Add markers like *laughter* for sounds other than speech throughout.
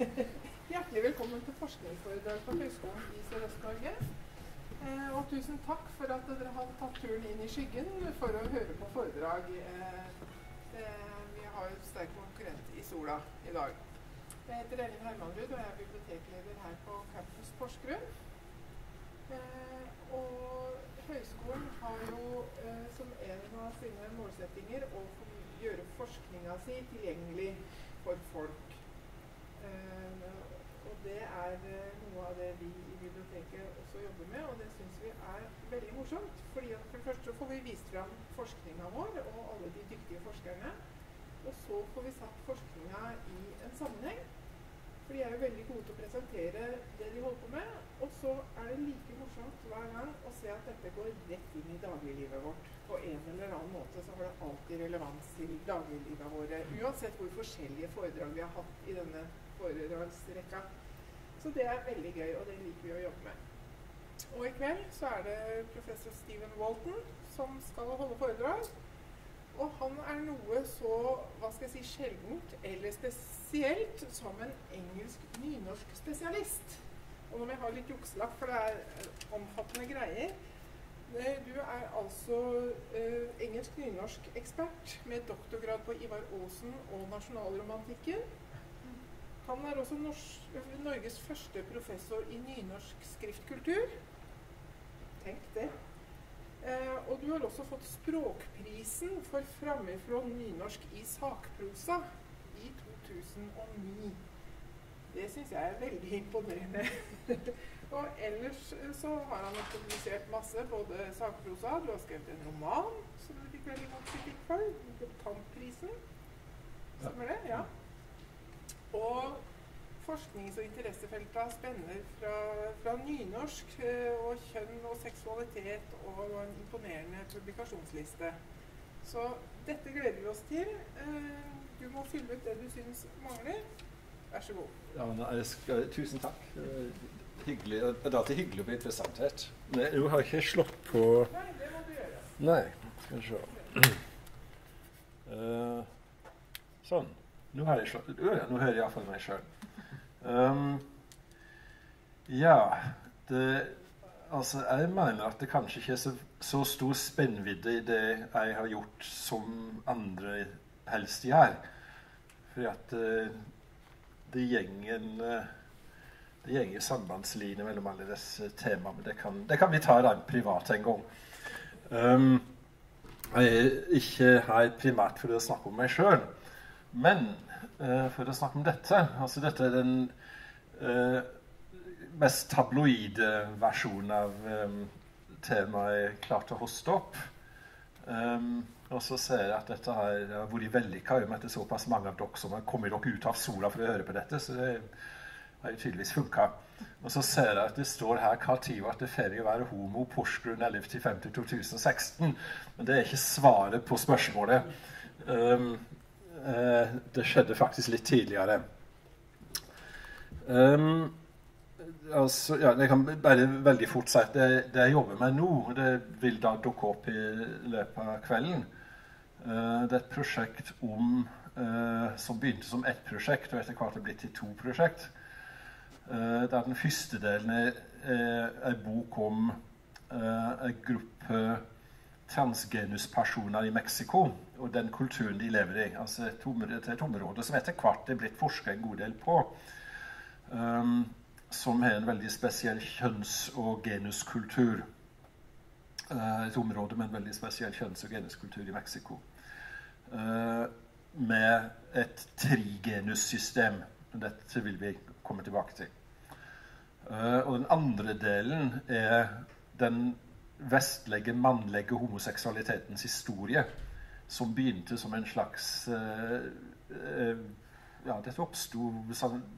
Hjertelig velkommen til forskningsforedrag på Høgskolen i Sørøst-Norge. Eh, og tusen takk for at dere har tatt turen inn i skyggen for å høre på foredrag. Eh, det, vi har jo sterk konkurrent i sola i dag. Jeg heter Elin Hermanrud og jeg er bibliotekleder her på Campus Porsgrunn. Eh, og høyskolen har jo eh, som en av sine målsettinger å gjøre forskninga si tilgjengelig for folk. Uh, og det er uh, noe av det vi i biblioteket også jobber med, og det syns vi er veldig morsomt. fordi For det første får vi vist fram forskninga vår og alle de dyktige forskerne. Og så får vi satt forskninga i en sammenheng. For de er jo veldig gode til å presentere det de holder på med. Og så er det like morsomt hver gang å se at dette går rett inn i dagliglivet vårt på en eller annen måte så har det alltid relevans til dagliglivet våre. Uansett hvor forskjellige foredrag vi har hatt i denne foredragsrekka. Så det er veldig gøy, og det liker vi å jobbe med. Og i kveld så er det professor Stephen Walton som skal holde foredrag. Og han er noe så hva skal jeg si, sjeldent eller spesielt som en engelsk-nynorsk spesialist. Og nå må jeg ha litt jukselapp, for det er omfattende greier. Du er altså eh, engelsk-nynorsk ekspert med doktorgrad på Ivar Aasen og nasjonalromantikken. Han er også Norges første professor i nynorsk skriftkultur. Tenk det. Eh, og du har også fått Språkprisen for framifrå nynorsk i sakprosa i 2009. Det syns jeg er veldig imponerende. *laughs* Og ellers eh, så har han publisert masse, både sakprosa Du har skrevet en roman som du fikk veldig godt kritikk for. Debutantprisen. Stemmer det? Ja. Og forsknings- og interessefelta spenner fra, fra, nynorsk eh, og kjønn og seksualitet og en imponerende publikasjonsliste. Så dette gleder vi oss til. Eh, du må fylle ut det du syns mangler. Vær så god. Ja, skal, tusen takk hyggelig, det er alltid hyggelig å bli presentert. Nei, nå har ikke slått på Nei, det må du gjøre. Nei, skal vi se. Uh, *clears throat* sånn. Nå har jeg slått uh, Nå hører jeg iallfall meg sjøl. Um, ja det, Altså, jeg mener at det kanskje ikke er så, så stor spennvidde i det jeg har gjort, som andre helst gjør. Fordi at uh, det gjengen det gjenger sambandslinjer mellom alle disse temaene. Det kan, det kan vi ta rent privat en gang. Um, jeg er ikke her primært for å snakke om meg sjøl, men uh, for å snakke om dette. Altså, dette er den uh, mest tabloide versjonen av um, temaet jeg klarte å hoste opp. Um, og så ser jeg at dette har vært vellykka er såpass mange av dere som har kommet dere ut av sola for å høre på dette. så det har tydeligvis funka. Og så ser jeg at det står her hva tid var det ferie å være homo Porsgrunn 11.5.2016. Men det er ikke svaret på spørsmålet. Um, uh, det skjedde faktisk litt tidligere. Um, altså, ja, jeg kan bare veldig fort si at det, det, jeg jobber med nå, det vil da dukke opp i løpet av kvelden. Uh, det er et prosjekt om, uh, som begynte som ett prosjekt, og etter hvert er blitt til to prosjekt Uh, det den første delen er en bok om eh, en gruppe transgenuspersoner i Mexico og den kulturen de lever i. Altså et et område som etter hvert er blitt forska en god del på. Um, som har en veldig spesiell kjønns- og genuskultur. Uh, et område med en veldig spesiell kjønns- og genuskultur i Mexico. Uh, med et trigenussystem. Dette vil vi komme tilbake til. Uh, og den andre delen er den vestlige, mannlige homoseksualitetens historie. Som begynte som en slags uh, uh, Ja, dette oppsto,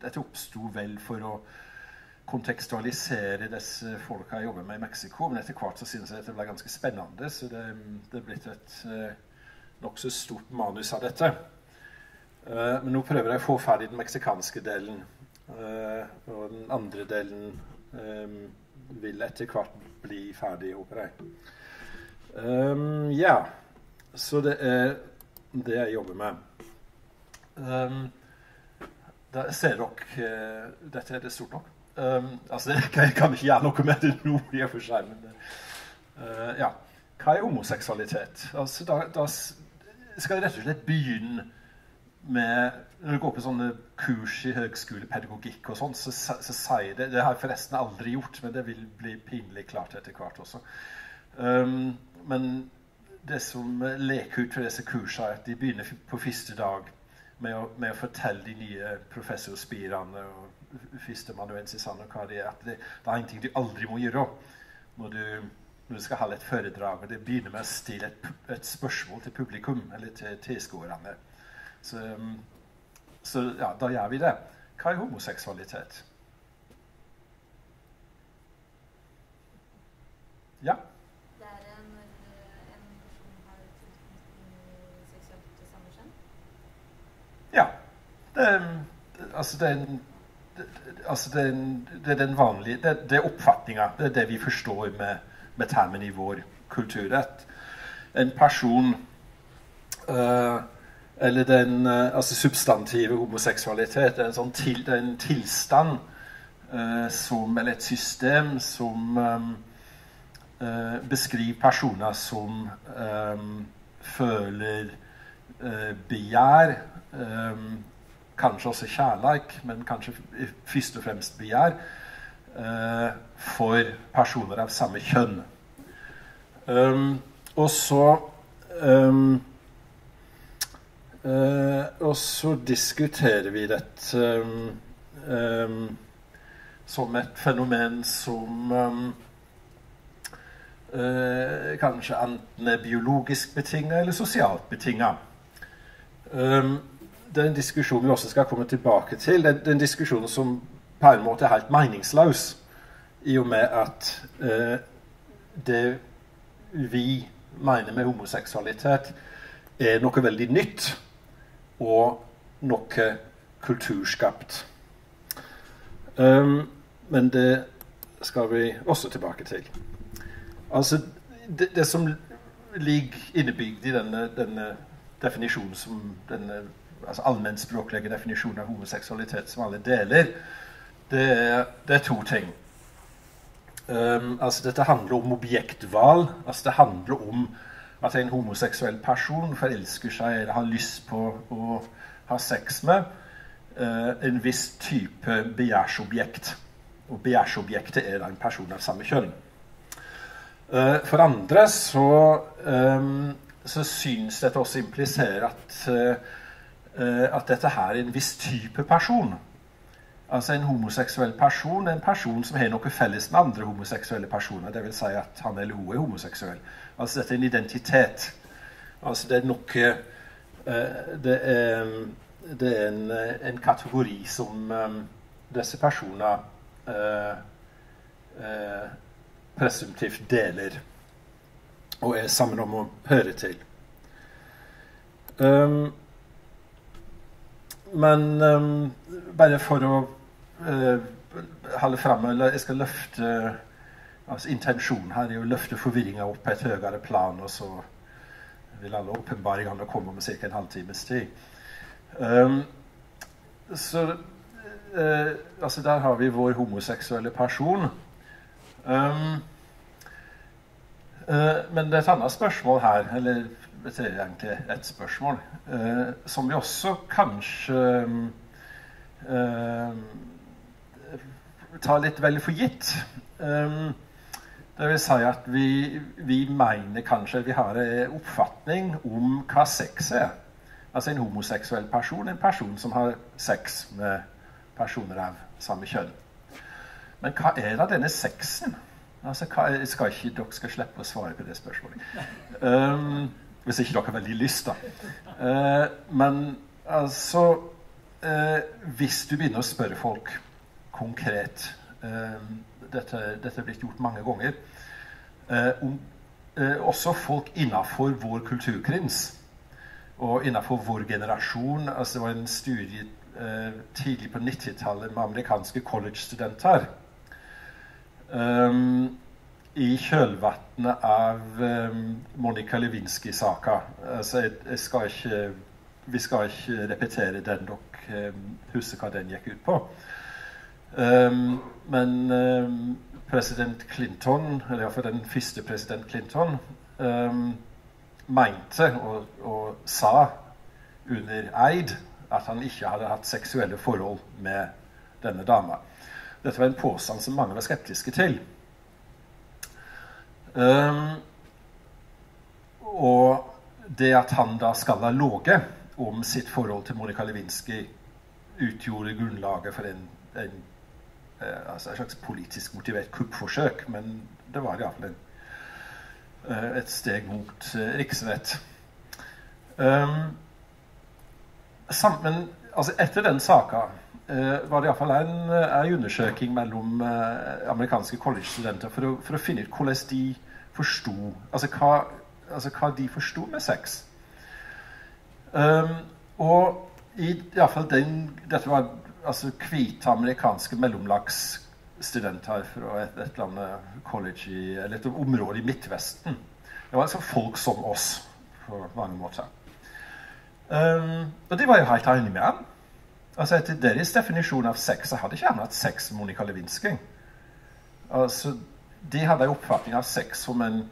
dette oppsto vel for å kontekstualisere disse folka jeg jobber med i Mexico. Men etter hvert så synes jeg dette ble ganske spennende, så det, det er blitt et nokså stort manus av dette. men nå prøver jeg å få ferdig den meksikanske delen. Og den andre delen vil etter hvert bli ferdig, håper jeg. Ja. Så det er det jeg jobber med. Um, da ser dere uh, Dette er det stort nok. Um, altså, Jeg kan ikke gjøre noe med det nå, i og for seg, men uh, ja. Hva er homoseksualitet? Altså, da, da, skal jeg rett og slett begynne med Når du går på sånne kurs i høgskolepedagogikk og sånn, så, så sier jeg det Det har jeg forresten aldri gjort, men det vil bli pinlig klart etter hvert også. Um, men det som leker ut for disse kursene, er at de begynner på første dag med å, med å fortelle de nye professorspirene og førsteamanuensisene hva de er. At det, det, er en ting du aldri må gjøre når du, når du skal holde et foredrag. og Det begynner med å stille et, et spørsmål til publikum, eller til tilskuerne. Så, så ja, da gjør vi det. Hva er homoseksualitet? Ja? Ja. Det, altså, det, altså det, er den vanlige Det, det er oppfatninga. Det er det vi forstår med, med termen i vår kulturrett. En person uh, Eller den uh, altså substantive homoseksualitet er en, sånn til, det er en tilstand uh, som Eller et system som um, beskriver personer som føler begjær kanskje også kjærleik, men kanskje først og fremst begjær, uh, for personer av samme kjønn. Um, og så um, uh, Og så diskuterer vi dette som et fenomen som uh, kanskje enten er biologisk betinga eller sosialt betinga. Um, det er en diskusjon vi også skal komme tilbake til. Det er en diskusjon som på en måte er helt meningsløs, i og med at eh, det vi mener med homoseksualitet, er noe veldig nytt og noe kulturskapt. Um, men det skal vi også tilbake til. Altså, det, det som ligger innebygd i denne, denne definisjonen som denne altså allmennspråklige definisjonen av homoseksualitet som alle deler, det er, det er to ting. Um, altså Dette handler om objektvalg. Altså Det handler om at en homoseksuell person forelsker seg eller har lyst på å ha sex med uh, en viss type begjærsobjekt. Og begjærsobjektet er en person av samme kjønn. Uh, for andre så, um, så syns dette også impliserer at uh, at dette her er en viss type person. Altså En homoseksuell person er en person som har noe felles med andre homoseksuelle personer. Dvs. Si at han eller hun er homoseksuell. Altså Dette er en identitet. Altså Det er noe uh, Det er, det en, en, kategori som disse personene presumptivt deler og er sammen om å høre til. Um, men um, bare for å uh, holde fram eller Jeg skal løfte altså Intensjonen her er å løfte forvirringa opp på et høyere plan, og så vil alle åpenbaringene komme om ca. en halvtimes tid. Um, så uh, altså Der har vi vår homoseksuelle person. Um, uh, men det er et annet spørsmål her, eller dette er egentlig et spørsmål eh, som vi også kanskje eh, tar litt vel for gitt. Eh, det vil si at vi, vi mener kanskje vi har en oppfatning om hva sex er. Altså en homoseksuell person, en person som har sex med personer av samme kjønn. Men hva er da denne sexen? Altså, hva, skal ikke, dere skal slippe å svare på det spørsmålet. Um, hvis ikke dere har veldig lyst, da. Eh, men altså eh, Hvis du begynner å spørre folk konkret eh, dette, dette, er blitt gjort mange ganger. Om, også folk innafor vår kulturkrins og innafor vår generasjon. altså Det var en studie eh, tidlig på 90-tallet med amerikanske college-studenter. Um, i kjølvannet av um, Monica Lewinsky-saka. Altså, vi skal ikke repetere den. Dere husker hva den gikk ut på. Um, men president Clinton, eller iallfall den første president Clinton, mente og, og, sa under eid at han ikke hadde hatt seksuelle forhold med denne dama. Dette var en påstand som mange var skeptiske til. Og det at han da skal ha ligget om sitt forhold til Monica Lewinsky, utgjorde grunnlaget for en, en Eh, altså en slags politisk motivert kuppforsøk, men det var iallfall eh, et steg mot eh, riksrett. Um, sammen, altså etter den saka var det iallfall en, en undersøking mellom uh, amerikanske college-studenter for, for, å finne ut hvordan de forsto altså hva, altså hva de forsto med sex. Um, og i, iallfall fall den Dette var altså hvite amerikanske mellomlagsstudenter fra et, et eller annet college i, eller et område i Midtvesten. Det var altså folk som oss på mange måter. Um, og de var jo helt enige med ham. Altså Etter deres definisjon av sex så hadde ikke han hatt sex med Monica Lewinsky. Altså, de hadde en oppfatning av sex som en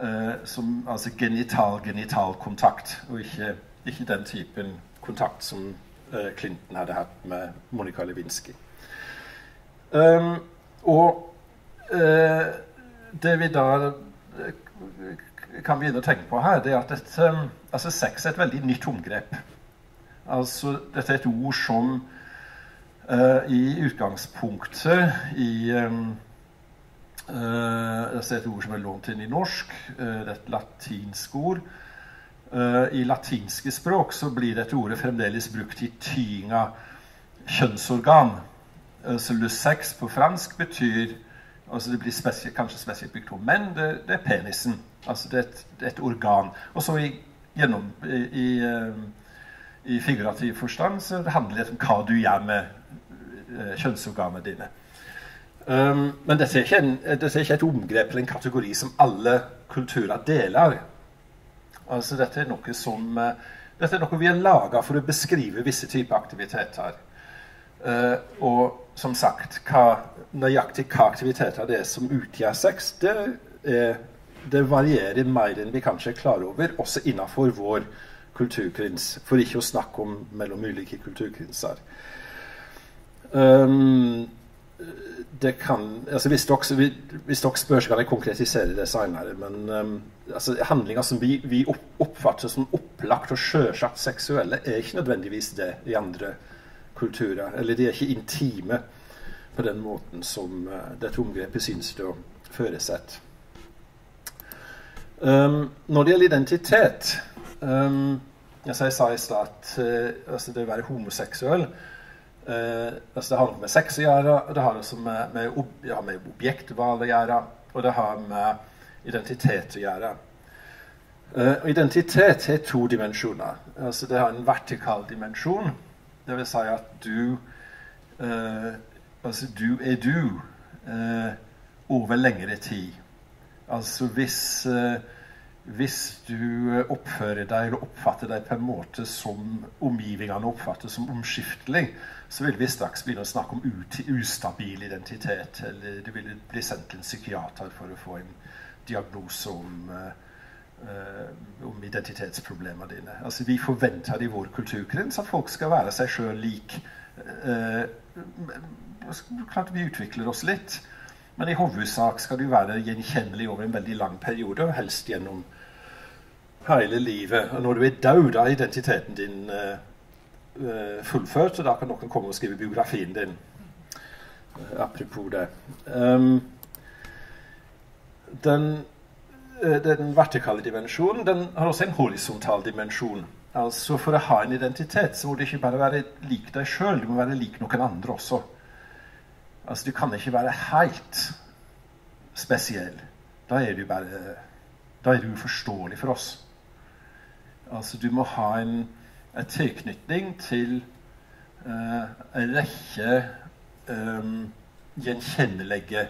uh, som, altså genital-genital kontakt, og ikke, ikke den typen kontakt som uh, Clinton hadde hatt med Monica Lewinsky. Um, og uh, det vi da kan begynne å tenke på her, det er at dette, altså sex er et veldig nytt omgrep. Altså, dette er et ord som uh, i utgangspunktet i um, uh, Dette er et ord som er lånt inn i norsk. det er et latinsk ord. Uh, I latinske språk så blir dette ordet fremdeles brukt i tynga kjønnsorgan. Uh, så le sex på fransk betyr altså Det blir spesielt, kanskje spesielt brukt om menn. Det, det, er penisen. Altså det er et, det er et organ. Og så i, gjennom, i, i, uh, i, figurativ forstand så det handler det om hva du gjør med kjønnsorganene dine. Um, men dette er, en, dette er, ikke et omgrep eller en kategori som alle kulturer deler. Altså Dette er noe som eh, dette er noe vi har laga for å beskrive visse typer aktiviteter. Uh, og som sagt, hva, nøyaktig hva aktiviteter det er som utgjør sex, det, er, det varierer mer enn vi kanskje er klar over, også innenfor vår kulturkrins. For ikke å snakke om mellom ulike kulturkrinser. Um, kan altså Hvis dere, hvis dere spør, så kan jeg konkretisere det senere. Men um, altså, handlinger som vi, vi, oppfatter som opplagt og sjølsagt seksuelle, er ikke nødvendigvis det i andre kulturer. Eller de er ikke intime på den måten som uh, dette omgrepet synes det å føresette. Um, når det gjelder identitet um, altså Jeg sa i stad at uh, altså det å være homoseksuell uh, altså det har med sex å gjøre, det har også med, med, ob ja, med objektvalg å gjøre, og det har med identitet å gjøre. Uh, og identitet har to dimensjoner. Altså det har en vertikal dimensjon. Det vil si at du Altså du er du over lengre tid. Altså hvis eh, hvis du oppfører deg eller oppfatter deg på en måte som omgivelsene oppfatter som omskiftelig, så vil vi straks begynne å snakke om ustabil identitet. Eller du vil bli sendt til en psykiater for å få en diagnose om, uh, om identitetsproblemene dine. Altså, vi forventer i vår kulturkrins at folk skal være seg sjøl lik. Uh, klart vi utvikler oss litt, men i hovedsak skal du være gjenkjennelig over en veldig lang periode, og helst gjennom hele livet. Og når du er død, da er identiteten din uh, uh, fullført, og da kan noen komme og skrive biografien din. Uh, apropos det. Um, den, den, vertikale dimensjonen den har også en horisontal dimensjon. Altså For å ha en identitet så må du ikke bare være lik deg sjøl, du må være lik noen andre også. Altså Du kan ikke være helt spesiell. Da er du bare Da er du uforståelig for oss. Altså Du må ha en en tilknytning til uh, en rekke um, gjenkjennelige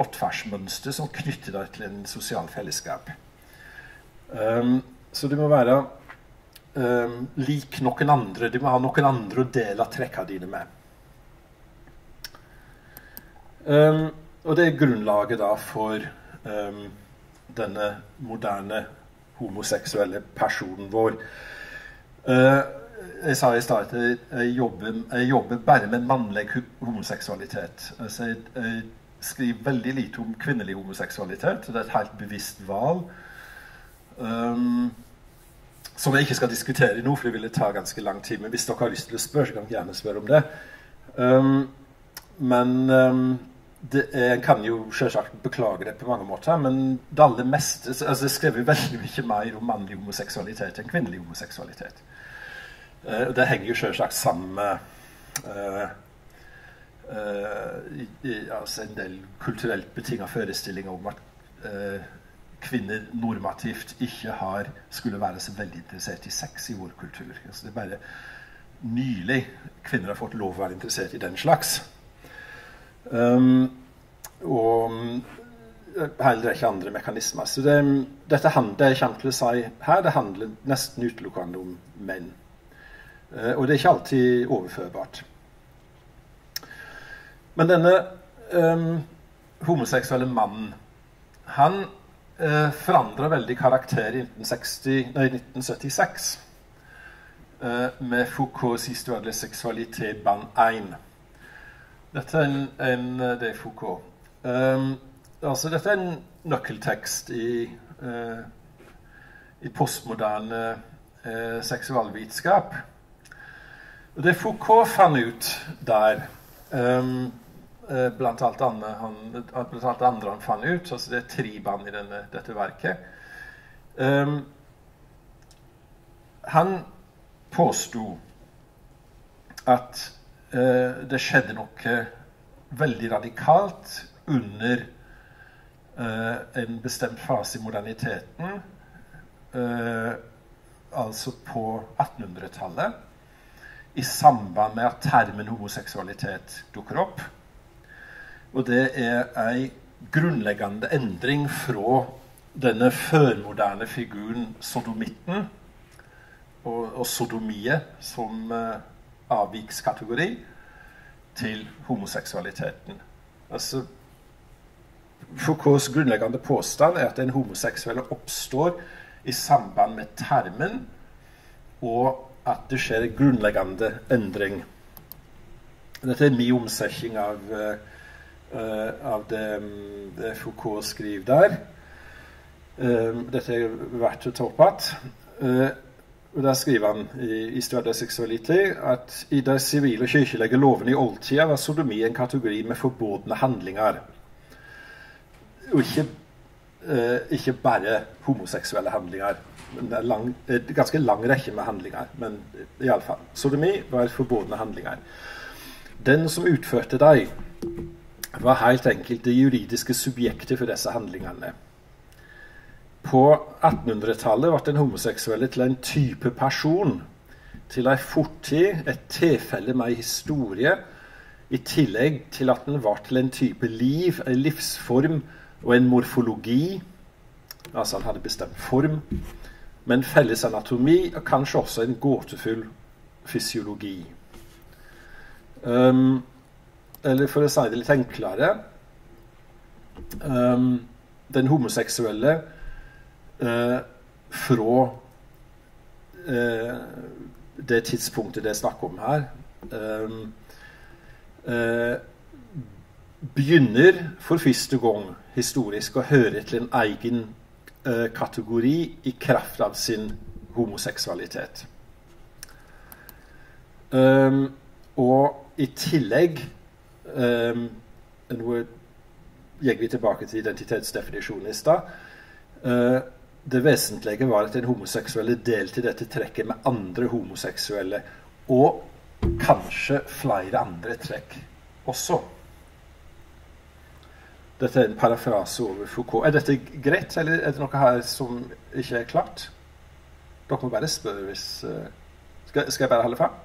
atferdsmønstre som knytter deg til en sosial fellesskap. Um, så du må være um, lik noen andre. Du må ha noen andre å dele trekkene dine med. Um, og det er grunnlaget da for denne moderne homoseksuelle personen vår. Uh, jeg sa i stad at jeg, jobber, jeg, jobber, bare med mannlig homoseksualitet. Så jeg, jeg, skriver veldig lite om kvinnelig homoseksualitet. Det er et helt bevisst valg. Um, som jeg ikke skal diskutere nå, for det ville ta ganske lang tid. Men hvis dere har lyst til å spørre, så kan dere gjerne spørre om det. Um, men um, det jeg kan jo selvsagt beklage det på mange måter, men det aller meste altså Det skriver veldig mye mer om mannlig homoseksualitet enn kvinnelig homoseksualitet. Uh, det henger jo selvsagt sammen med uh, uh, i, altså en del kulturelt betinga forestillinger om at kvinner normativt ikke har, skulle være så veldig interessert i sex i vår kultur. Altså det er bare nylig kvinner har fått lov å være interessert i den slags. Um, og hele rekke andre mekanismer. Så det, dette det jeg kommer til å si her, det handler nesten utelukkende om menn. Uh, og det er ikke alltid overførbart. Men denne um, homoseksuelle mannen, han uh, forandra veldig karakter i 1960, nei, 1976 uh, med Foucaults historie seksualitet band 1'. Dette er en, en Det er Foucault. Um, altså, dette er en nøkkeltekst i, uh, i postmoderne uh, seksualvitenskap. Og det Foucault fant ut der um, Eh, blant alt, andre, han, blant alt andre han fant ut. altså Det er tre band i denne, dette verket. Um, han påsto at uh, det skjedde noe veldig radikalt under uh, en bestemt fase i moderniteten. Altså på 1800-tallet. I samband med at termen homoseksualitet dukker opp. Og det er ei grunnleggende endring fra denne førmoderne figuren sodomitten og, og sodomiet som avvikskategori til homoseksualiteten. Altså, Foucaults grunnleggende påstand er at den homoseksuelle oppstår i samband med termen, og at det skjer en grunnleggende endring. Dette er min omsetning av uh, Eh, av det, det, Foucault skriver der. Uh, dette er verdt å ta opp igjen. Eh, og Der skriver han i, i Stuart Sexuality at i de sivile og kirkelige lovene i oldtida var sodomi en kategori med forbudne handlinger. Og ikke, eh, ikke bare homoseksuelle handlinger. Det er lang, eh, ganske lang rekke med handlinger, men iallfall. Sodomi var forbudne handlinger. Den som utførte dem, var helt enkelt det juridiske subjektet for disse handlingene. På 1800-tallet ble den homoseksuelle til en type person. Til ei fortid, et tilfelle med ei historie, i tillegg til at den var til en type liv, en livsform og en morfologi. Altså han hadde bestemt form, med en felles anatomi og kanskje også en gåtefull fysiologi. Um, eller for å si det litt enklere um, Den homoseksuelle uh, fra eh, det tidspunktet det er snakk om her um, uh, begynner for første gang historisk å høre til en egen kategori i kraft av sin homoseksualitet. Um, og i tillegg Um, nå gikk vi tilbake til identitetsdefinisjonen i stad. Uh, det vesentlige var at den homoseksuelle delte dette trekket med andre homoseksuelle. Og kanskje flere andre trekk også. Dette er en parafrase over Foucault. Er dette greit, eller er det noe her som ikke er klart? Dere må bare spørre hvis uh, skal, skal, jeg bare holde fram?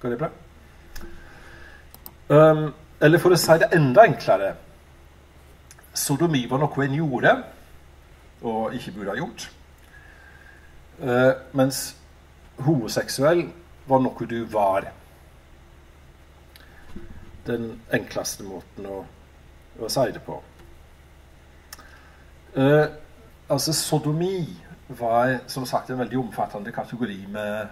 Går det bra? Um, eller for å si det enda enklere Sodomi var noe en gjorde, og ikke burde ha gjort. Uh, mens homoseksuell var noe du var. Den enkleste måten å, å si det på. Uh, altså Sodomi var som sagt en veldig omfattende kategori med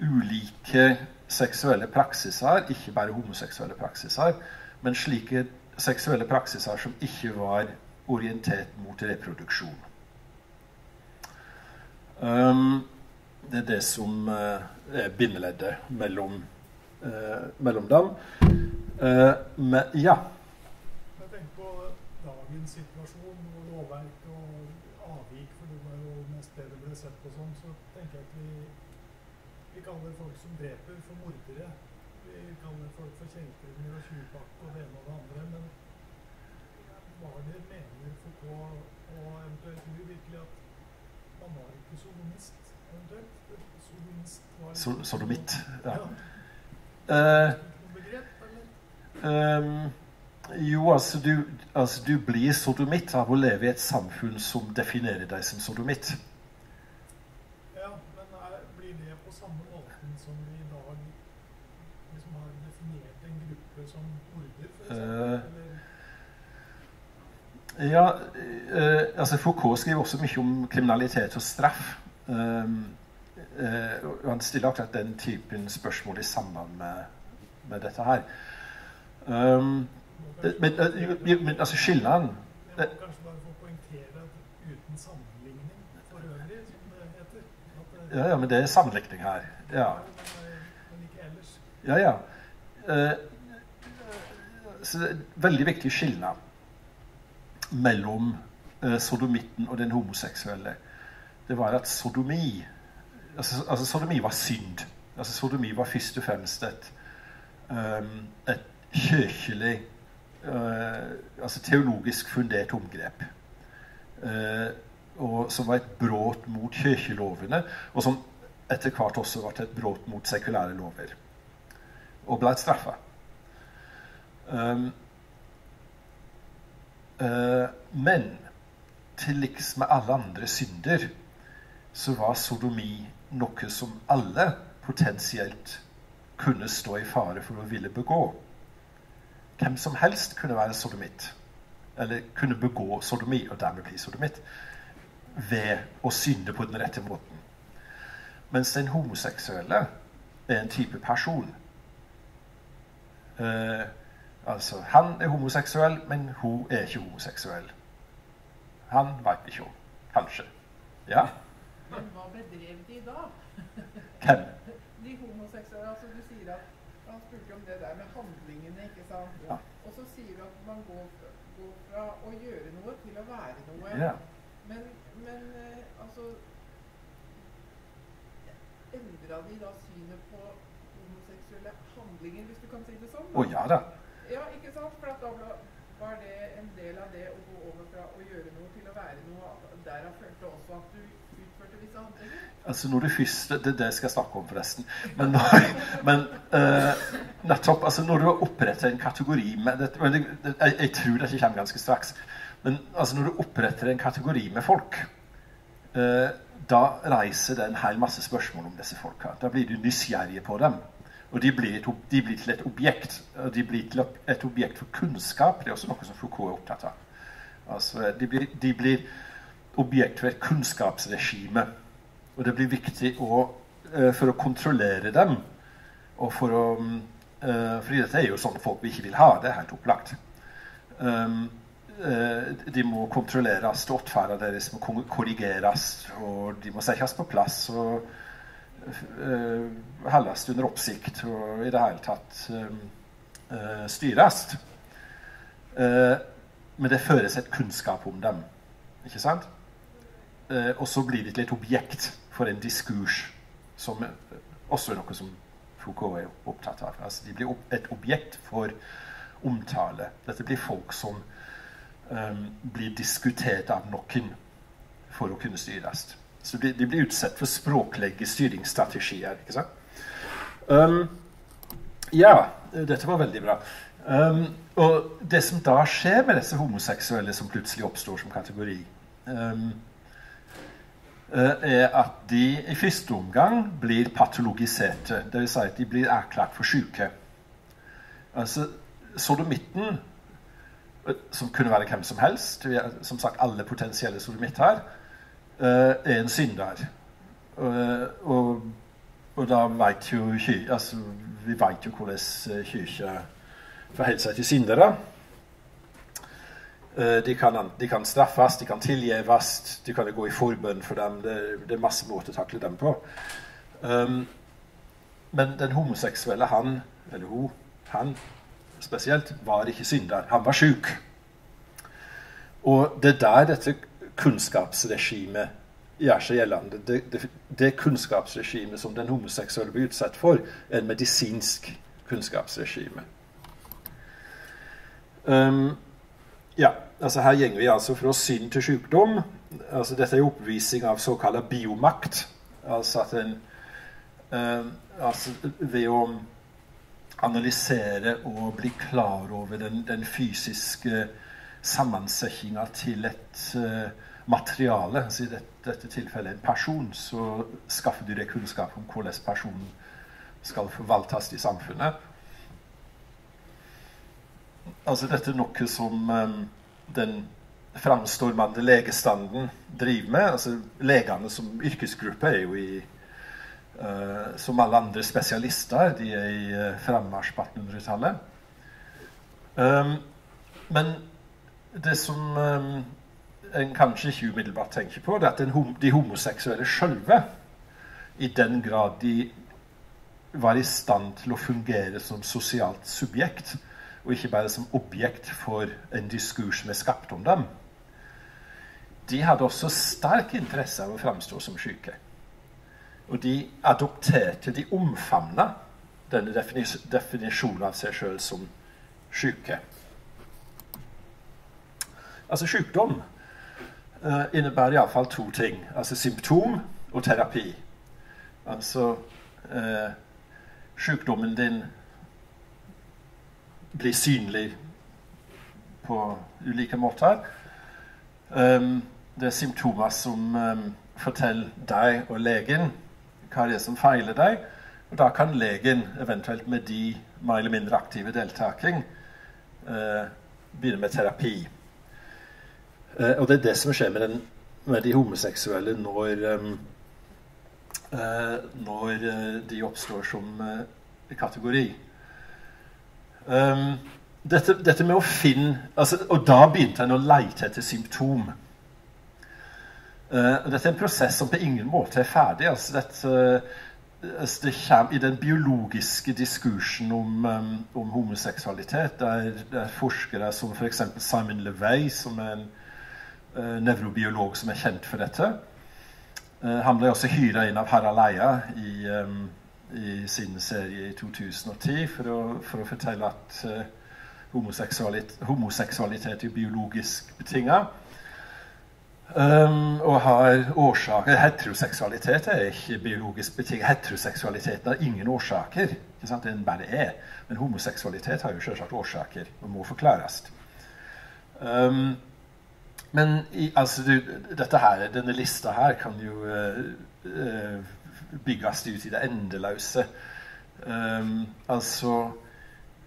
ulike seksuelle praksiser, ikke bare homoseksuelle praksiser, men slike seksuelle praksiser som ikke var orientert mot reproduksjon. Um, det er det som uh, er bindeleddet mellom, uh, mellom dem. Uh, men, ja. Jeg tenker på dagens situasjon og lovverk og avvik, for det var jo mest det det ble sett på som. Så tenker jeg at vi, vi kaller folk som dreper, for mordere. Vi kaller folk for kjeltringer og tjuvpakke og det ene og det andre. Men var det mener Foucault og eventuelt du virkelig at man var ikke sodomist? eventuelt? Sodomist var So sodomitt. Ja. Ja. Uh, begrep, eller? um, jo, altså du, altså du blir sodomitt av å leve i et samfunn som definerer deg som sodomitt. Ja, Ja, eh, altså Foucault skriver også mye om kriminalitet og straff. Um, eh, og han stiller akkurat den typen spørsmål i samband med, med dette her. Um, må eh, men, eh, men altså skillnaden jeg må kanskje bare få poengtere at uten sammenligning for øvrig, som det heter. Det, Ja, ja, men det er sammenligning her. Ja, men, eh, ikke ellers. ja. ja. Eh, så det er veldig viktig skille mellom eh, sodomitten og den homoseksuelle. Det var at sodomi altså, altså sodomi var synd. Altså Sodomi var først og fremst et, um, et kirkelig uh, altså teologisk fundert omgrep. Uh, og som var et brudd mot kirkelovene, og som etter hvert også ble et brudd mot sekulære lover. Og ble straffa. Um, eh, men til liks med alle andre synder så var sodomi noe som alle potensielt kunne stå i fare for å ville begå. Hvem som helst kunne være sodomitt, eller kunne begå sodomi og dermed bli sodomitt, ved å synde på den rette måten. Mens den homoseksuelle er en type person. Eh, altså, han er homoseksuell, men hun er ikke homoseksuell. Han veit ikke om. Kanskje. Ja? Men hva bedrev de da? *laughs* Hvem? De homoseksuelle, altså du sier at Han spurte om det der med handlingene, ikke sant? Ja. Og så sier du at man går, går fra å gjøre noe til å være noe. Ja. Men, men eh, altså Endra de da synet på homoseksuelle handlinger, hvis du kan si det sånn? Å ja da. Ja, ikke sant? For da ble, var det en del av det å gå over fra å gjøre noe til å være noe. Derav følte også at du utførte visse handlinger? Altså når du første, Det det jeg skal snakke om, forresten. Men, når, *laughs* men uh, nettopp altså når du har opprettet en kategori med det, det, jeg, jeg tror dette kommer ganske straks. Men altså når du oppretter en kategori med folk, eh, da reiser det en hel masse spørsmål om disse folka. Da blir du nysgjerrig på dem. Og de blir, et, de blir til et objekt. De blir til et objekt for kunnskap. Det er også noe som Foucault er opptatt av. Altså, de, blir, de blir objekt for et kunnskapsregime. Og det blir viktig å, eh, for å kontrollere dem. Og for å mm, eh, Fordi dette er jo sånne folk vi ikke vil ha. Det er helt opplagt. Um, eh, de må kontrolleres, og deres må korrigeres, og de må settes på plass og holdes under oppsikt og i det hele tatt um, eh, styres. Eh, men det føres et kunnskap om dem, ikke sant? Eh, og så blir de til et objekt for en diskurs, som eh, også er noe som Foucault er opptatt av. Altså, de blir et objekt for omtale. Dette blir folk som um, blir diskutert av noen for å kunne styres. Så de, de blir utsatt for språklige styringsstrategier. ikke sant? Um, ja, dette var veldig bra. Um, og det som da skjer med disse homoseksuelle som plutselig oppstår som kategori um, er at de i første omgang blir patologiserte. Dvs. Si at de blir erklært for syke. Altså, sodomitten, som kunne være hvem som helst, som sagt alle potensielle sodomitter, er en synder. Og, og da veit jo altså, Vi veit jo hvordan kirka forholder seg til syndere. De kan, de kan, straffes, de kan tilgis, de kan gå i forbønn for dem. Det, det, er masse måter å takle dem på. Um, men den homoseksuelle, han, eller hun, han spesielt, var ikke synder. Han var sjuk. Og det er der dette kunnskapsregimet gjør seg gjeldende. Det, det, det kunnskapsregimet som den homoseksuelle blir utsatt for, er en medisinsk kunnskapsregime. Um, ja, altså Her går vi altså fra synd til sykdom. Altså Dette er oppvisning av såkalt biomakt. Altså at en uh, altså Ved å analysere og bli klar over den, den fysiske sammensetninga til et uh, materiale, altså i dette, tilfellet en person, så skaffer du deg kunnskap om hvordan personen skal forvaltes i samfunnet. Altså Dette er noe som um, den framstormende legestanden driver med. Altså Legene som yrkesgruppe er jo i uh, Som alle andre spesialister. De er i uh, på 1800-tallet. Um, men det som um, en kanskje ikke umiddelbart tenker på, det er at hom de homoseksuelle sjølve, i den grad de var i stand til å fungere som sosialt subjekt, og ikke bare som objekt for en diskurs som er skapt om dem, de hadde også sterk interesse av å framstå som syke. Og de adopterte, de omfavna denne definisjonen av seg sjøl som syke. Altså sykdom uh, innebærer iallfall to ting. Altså symptom og terapi. Altså uh, Sykdommen din blir synlig på ulike måter. Um, det er symptomer som um, forteller deg og legen hva det er som feiler deg. Og da kan legen, eventuelt med de mer eller mindre aktive deltaking, uh, begynne med terapi. Uh, og det er det som skjer med, den, med de homoseksuelle når, uh, når de oppstår som kategori. Dette, dette, med å finne altså, Og da begynte en å leite etter symptom. Dette er en prosess som på ingen måte er ferdig. Altså, dette, altså, det kommer I den biologiske diskursen om, om homoseksualitet der, der forskere som f.eks. Simon LeVay, som er en nevrobiolog som er kjent for dette uh, Han ble også hyra inn av Harald Eia i um, i sin serie i 2010 for å, for å fortelle at homoseksualitet, homoseksualitet, er biologisk betinga. Um, og har årsaker Heteroseksualitet er ikke biologisk betinget. Heteroseksualiteten har ingen årsaker. ikke sant? Den bare er. Men homoseksualitet har jo selvsagt årsaker og må forklares. Um, men i, altså, du, dette her, denne lista her kan jo uh, bygges ut i det endeløse. Um, altså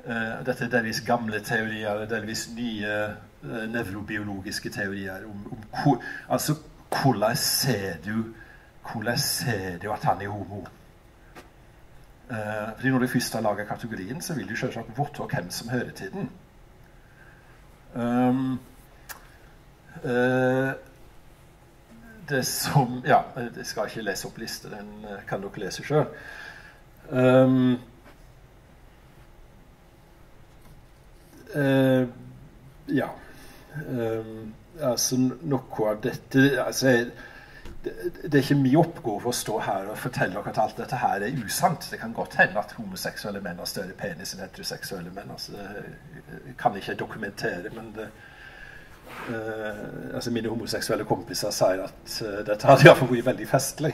uh, Dette er delvis gamle teorier, delvis nye uh, nevrobiologiske teorier om, om hvor, altså, hvordan ser du hvordan ser du at han er homo? Uh, fordi Når du først har laga kategorien, så vil du selvsagt vite hvem som hører til den. Um, det som Ja, jeg skal ikke lese opp liste, den eh, kan dere lese sjøl. Um, uh, ja. Um, altså, noe av dette altså, det, det, er ikke min oppgave å stå her og fortelle dere at alt dette her er usant. Det kan godt hende at homoseksuelle menn har større penis enn heteroseksuelle menn. Altså, det kan ikke dokumentere, men det, Uh, altså Mine homoseksuelle kompiser sier at uh, dette hadde iallfall vært veldig festlig.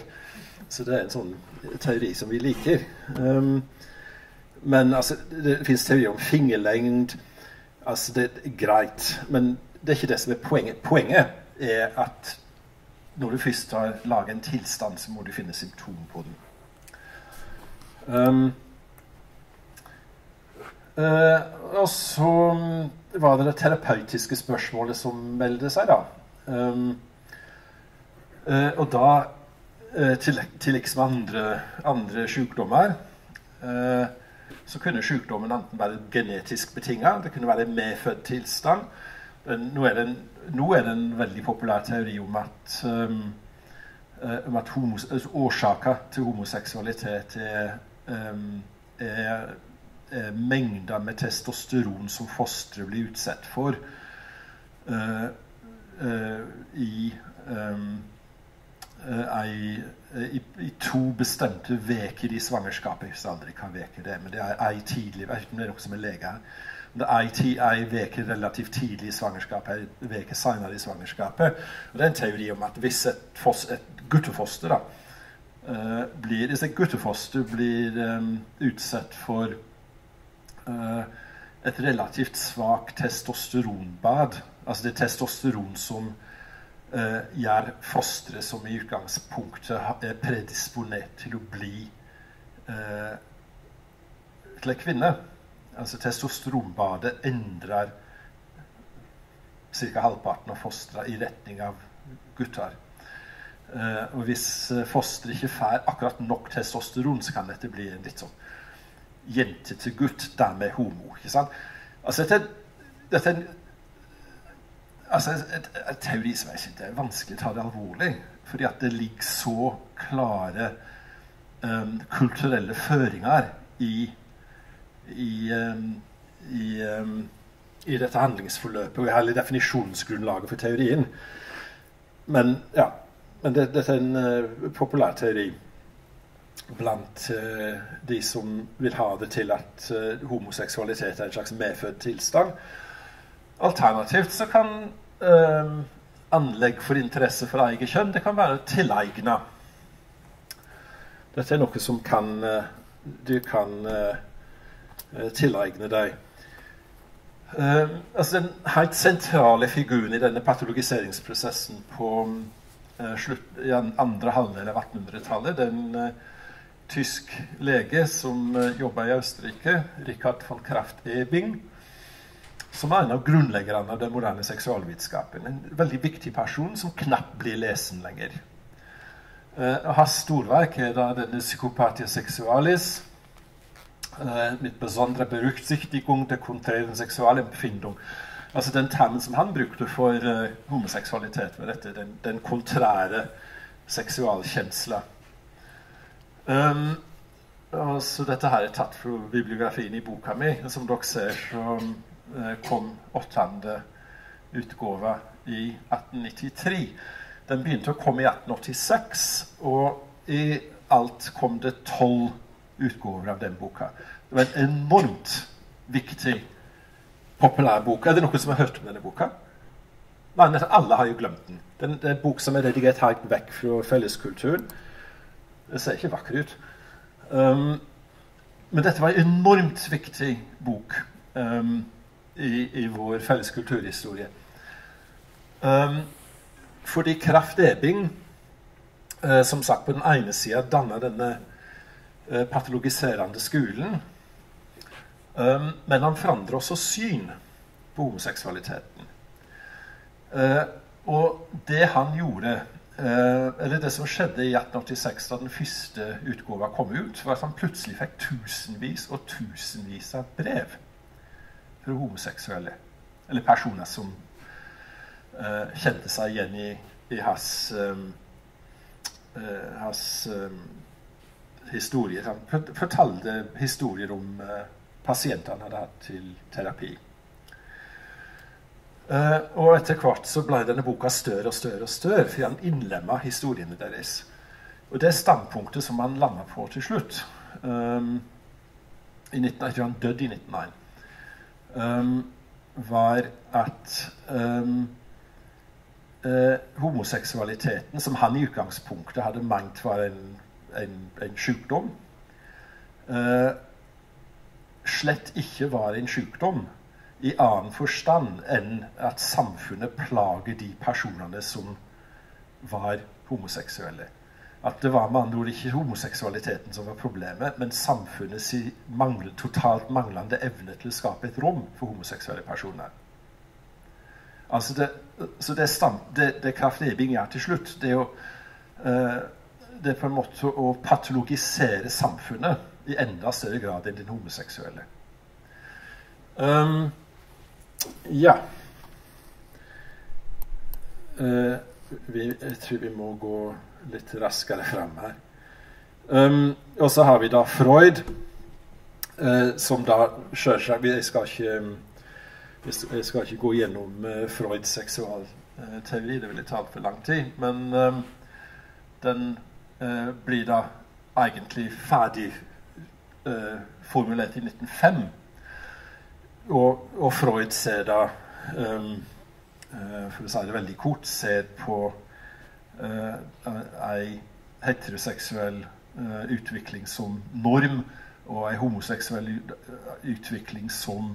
Så det er en sånn teori som vi liker. Um, men altså, det fins teorier om fingerlengd. Altså, det er greit. Men det er ikke det som er poenget. Poenget er at når du først har laget en tilstand, så må du finne symptom på den. Um, uh, og så var det det terapeutiske spørsmålet som meldte seg, da. Um, uh, og da, uh, til, til liksom andre, andre sykdommer så kunne sykdommen enten være genetisk betinga, det kunne være en medfødt tilstand. Nå er, det en, er det en veldig populær teori om at, um, um at homos, årsaker til homoseksualitet er, um, er, er mengder med testosteron som fosteret blir utsatt for eh, eh, i um, uh, ei i, i, to bestemte uker i svangerskapet. Jeg husker aldri hva uke det er, men det er ei tidlig Jeg det er noe som er lege her. Det er ei uke relativt tidlig i svangerskapet, ei uke senere i svangerskapet. Og det er en teori om at hvis et, fos, et guttefoster da, blir, Hvis et guttefoster blir um, utsatt for et relativt svakt testosteronbad, altså det er testosteron som eh, gjør fosteret som i utgangspunktet er predisponert til å bli eh, til en kvinne. Altså testosteronbadet endrer ca. halvparten av fosteret i retning av gutter. Eh, og hvis eh, fosteret ikke får akkurat nok testosteron, så kan dette bli en litt sånn jente til gutt, dermed homo. ikke sant? Altså dette, dette er altså, et, et teori som jeg synes det er vanskelig å ta det alvorlig. Fordi at det ligger så klare um, kulturelle føringer i, i, um, i, um, i, dette handlingsforløpet og i hele definisjonsgrunnlaget for teorien. Men ja, men det, dette er en uh, populær teori blant uh, de som vil ha det til at uh, homoseksualitet er en slags medfødt tilstand. Alternativt så kan eh, anlegg for interesse for eget kjønn det kan være tilegna. Dette er noe som kan, eh, du kan eh, eh, tilegne deg. Uh, altså Den helt sentrale figuren i denne patologiseringsprosessen på slutt, i andre halvdel av 1800-tallet, den tysk lege som uh, jobba i Østerrike, Richard von Kraft-Ebing, som er en av grunnleggerne av den moderne seksualvitenskapen. En veldig viktig person som knapt blir lesen lenger. Uh, hans storverk er da denne 'Psychopathia sexualis'. Uh, mit besondere Berücksichtigung der kontræren seksualempfindung. Altså Den termen som han brukte for homoseksualitet, med dette, den, den kontrære seksualkjensla. Um, så Dette her er tatt fra bibliografien i boka mi. Som dere ser, så Eh, kom åttende utgave i 1893. Den begynte å komme i 1886, og i alt kom det tolv utgaver av den boka. Det var en enormt viktig, populær bok. Er det noen som har hørt om denne boka? Nei, alle har jo glemt den. Det er en bok som er redigert helt vekk fra felleskulturen. Det ser ikke vakker ut. Um, men dette var en enormt viktig bok. Um, i, i vår felles kulturhistorie. Um, fordi Kraft Ebing, uh, som sagt på den ene sida danner denne uh, patologiserende skolen, um, men han forandrer også syn på homoseksualiteten. Uh, og det han gjorde eller det som skjedde i 1886, da den første utgåva kom ut, var at han plutselig fikk tusenvis og tusenvis av brev for homoseksuelle. Eller personer som uh, kjente seg igjen i, i hans, um, uh, hans um, historier. Han fortalte historier om uh, pasienter han hadde hatt til terapi. Uh, og etter hvert så ble denne boka større og større, og større, fordi han innlemma historiene deres. Og det standpunktet som han landa på til slutt. Um, i 19, Jeg tror han døde i 1901 um, var at um, uh, homoseksualiteten, som han i utgangspunktet hadde ment var en, en, en sykdom, uh, slett ikke var en sykdom i annen forstand enn at samfunnet plager de personene som var homoseksuelle. At det var med andre ord ikke homoseksualiteten som var problemet, men samfunnets totalt manglende evne til å skape et rom for homoseksuelle personer. Altså det, så det, stam, det, Kraft Ebing gjør til slutt, uh, det er på en måte å patologisere samfunnet i enda større grad enn den homoseksuelle. Um, ja. Uh, vi, jeg tror vi må gå litt raskere frem her. Um, og så har vi da Freud, uh, som da sjølsagt Jeg jeg skal ikke gå gjennom uh, Freuds seksualteori, det ville tatt for lang tid. Men um, den blir da egentlig ferdig formulert i 1905. Og, og Freud ser da um, For å si det veldig kort ser på ei eh, heteroseksuell uh, utvikling som norm, og ei homoseksuell utvikling som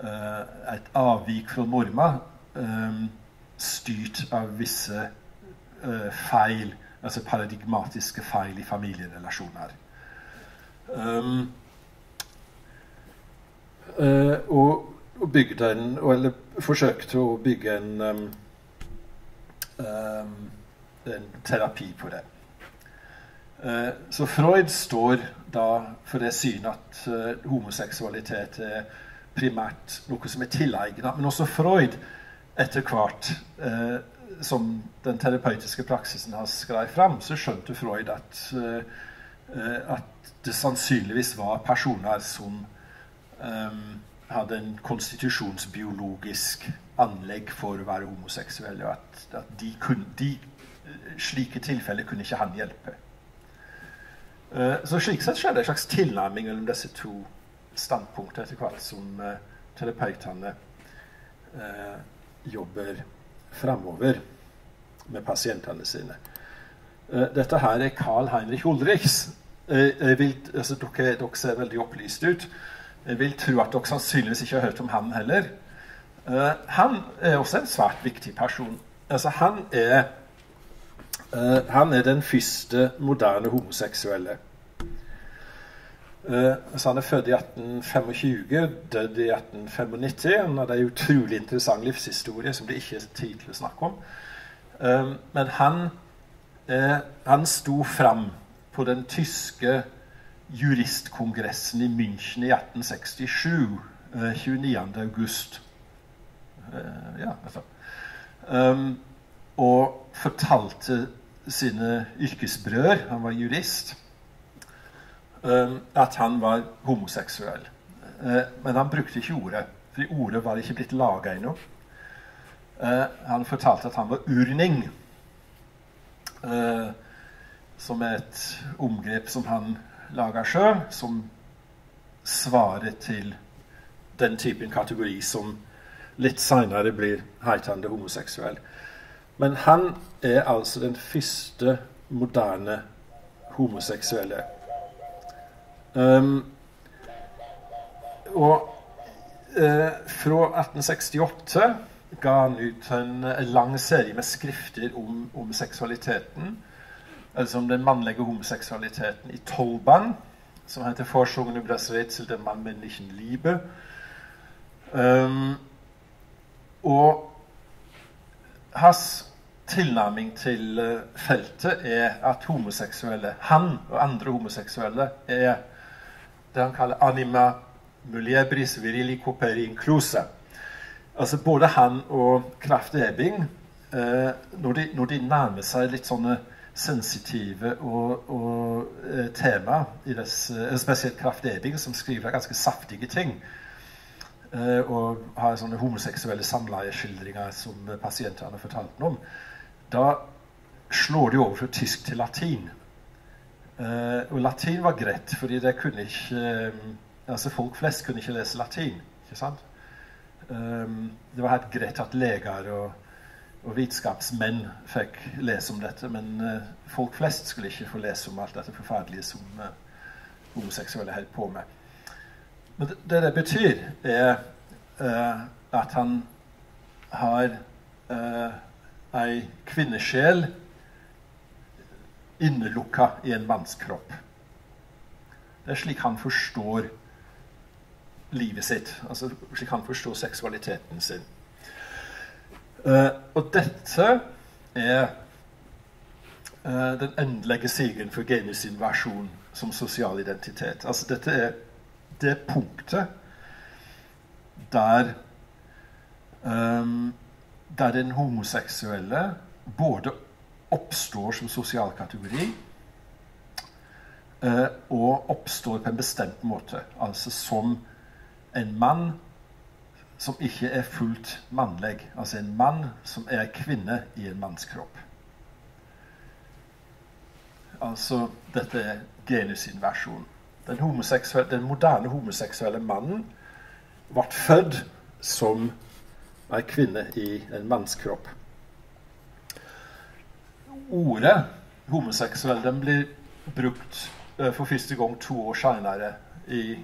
uh, et avvik fra norma, styrt av visse feil, altså paradigmatiske feil i familierelasjoner. Um, uh, og, og bygde en, eller forsøkte å bygge en um, um, en terapi på det. Eh, så Freud står da for det synet at eh, homoseksualitet er primært noe som er tilegnet. Men også Freud, etter hvert eh, som den terapeutiske praksisen har skrevet fram, så skjønte Freud at, at det sannsynligvis var personer som hadde en konstitusjonsbiologisk anlegg for å være homoseksuelle, og at, at de, kunne, de slike tilfeller kunne ikke han hjelpe. Uh, så slik sett skjedde en slags tilnærming mellom disse to standpunktene etter hvert som uh, terapeutene uh, jobber framover med pasientene sine. Dette her er Carl Heinrich Ulrichs. Vil, altså, dere, dere, ser veldig opplyst ut. Jeg vil tro at dere sannsynligvis ikke har hørt om han heller. han er også en svært viktig person. Altså, han er Uh, han er den første moderne homoseksuelle. Uh, så han er født i 1825, død i 1895. Han hadde en utrolig interessant livshistorie som det ikke er tid til å snakke om. Uh, men han, han sto fram på den tyske juristkongressen i München i 1867. 29. august. ja, altså. Um, og fortalte sine yrkesbrødre, han var jurist, um, at han var homoseksuell. Uh, men han brukte ikke ordet, for ordet var ikke blitt laga ennå. Han fortalte at han var urning, som er et omgrep som han laga sjøl, som svarer til den typen kategori som litt seinere blir heitende homoseksuell. Men han er altså den første moderne homoseksuelle. Um, og uh, fra 1868 ga han ut en, lang serie med skrifter om, om seksualiteten. Altså om den mannlige homoseksualiteten i tolv band, som heter 'Forschungen über das Rätsel der mannmännlichen Liebe'. Um, og hans tilnærming til eh, feltet er at homoseksuelle, han og andre homoseksuelle, er det han kaller 'anima muliebris virili coperi inclusa'. Altså både han og Kraft Ebing, eh, når, de, når, de, nærmer seg litt sånne sensitive og, og eh, tema, dess, eh, spesielt Kraft Ebing, som skriver ganske saftige ting, eh, og har sånne homoseksuelle samleieskildringer som pasientene har fortalt om, da slår de over fra tysk til latin. Eh, og latin var greit, fordi ikke um, altså folk flest kunne ikke lese latin. ikke sant? Um, det var helt greit at leger og, og vitenskapsmenn fikk lese om dette, men uh, folk flest skulle ikke få lese om alt dette forferdelige som uh, homoseksuelle holdt på med. Men det det, betyr, er at han har ei kvinnesjel innelukka i en mannskropp. Det er slik han forstår livet sitt, altså slik han forstår seksualiteten sin. Uh, og dette er uh, den endelige sigeren for genusinversjon som sosial identitet. Altså dette er det punktet der um, der den homoseksuelle både oppstår som sosial kategori uh, og oppstår på en bestemt måte. Altså som en mann som ikke er fullt mannlig. Altså en mann som er kvinne i en mannskropp. Altså dette er genusinversjon. Den, den moderne homoseksuelle mannen ble født som ei kvinne i en mannskropp. Ordet homoseksuell blir brukt uh, for første gang to år seinere i,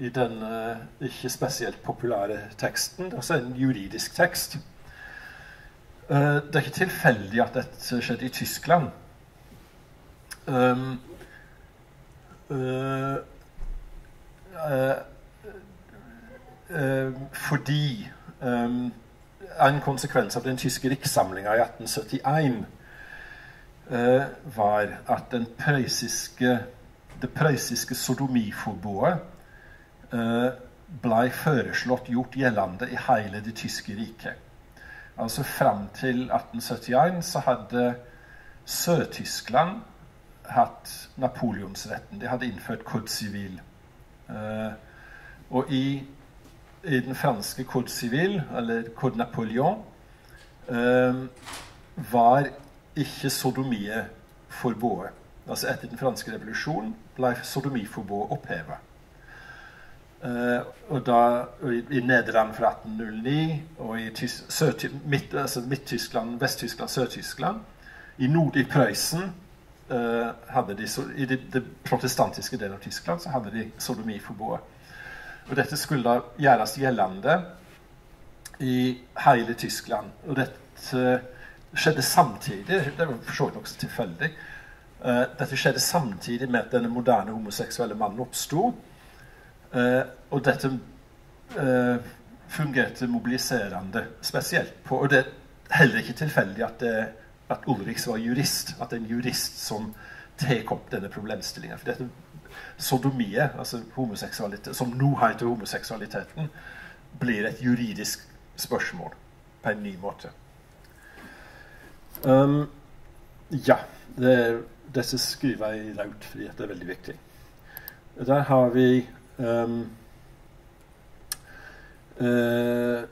i den uh, ikke spesielt populære teksten. Altså en juridisk tekst. Uh, det er ikke tilfeldig at dette skjedde i Tyskland. Um, fordi um, en konsekvens av den tyske rikssamlinga i 1871 uh, var at prøysiske, det prøyssiske sodomiforbudet uh, ble foreslått gjort gjeldende i hele det tyske riket. Altså Fram til 1871 så hadde Sør-Tyskland hatt napoleonsretten. De hadde innført code civil. Uh, og i i den franske Code civil, eller Code Napoleon, eh, var ikke sodomiet forbudt. Altså etter den franske revolusjonen ble sodomiforbudet oppheva. Eh, og da i, i Nederland fra 1809 og i midt, altså Midt-Tyskland, Vest-Tyskland, Sør-Tyskland I nord i Prøysen uh, hadde de, I det, de protestantiske delen av Tyskland så hadde de sodomiforbudet. Og dette skulle da gjøres gjeldende i hele Tyskland. Og dette skjedde samtidig Det var for så vidt nokså tilfeldig. Uh, dette skjedde samtidig med at denne moderne homoseksuelle mannen oppsto. Uh, og dette uh, fungerte mobiliserende spesielt på Og det er heller ikke tilfeldig at, at Ulriks var jurist. At det er en jurist som tar opp denne problemstillinga. For dette sodomiet, altså som nå heter homoseksualiteten, blir et juridisk spørsmål på en ny måte. Um, ja. Det, dette skriver jeg i raut fordi det er veldig viktig. Der har vi um, uh,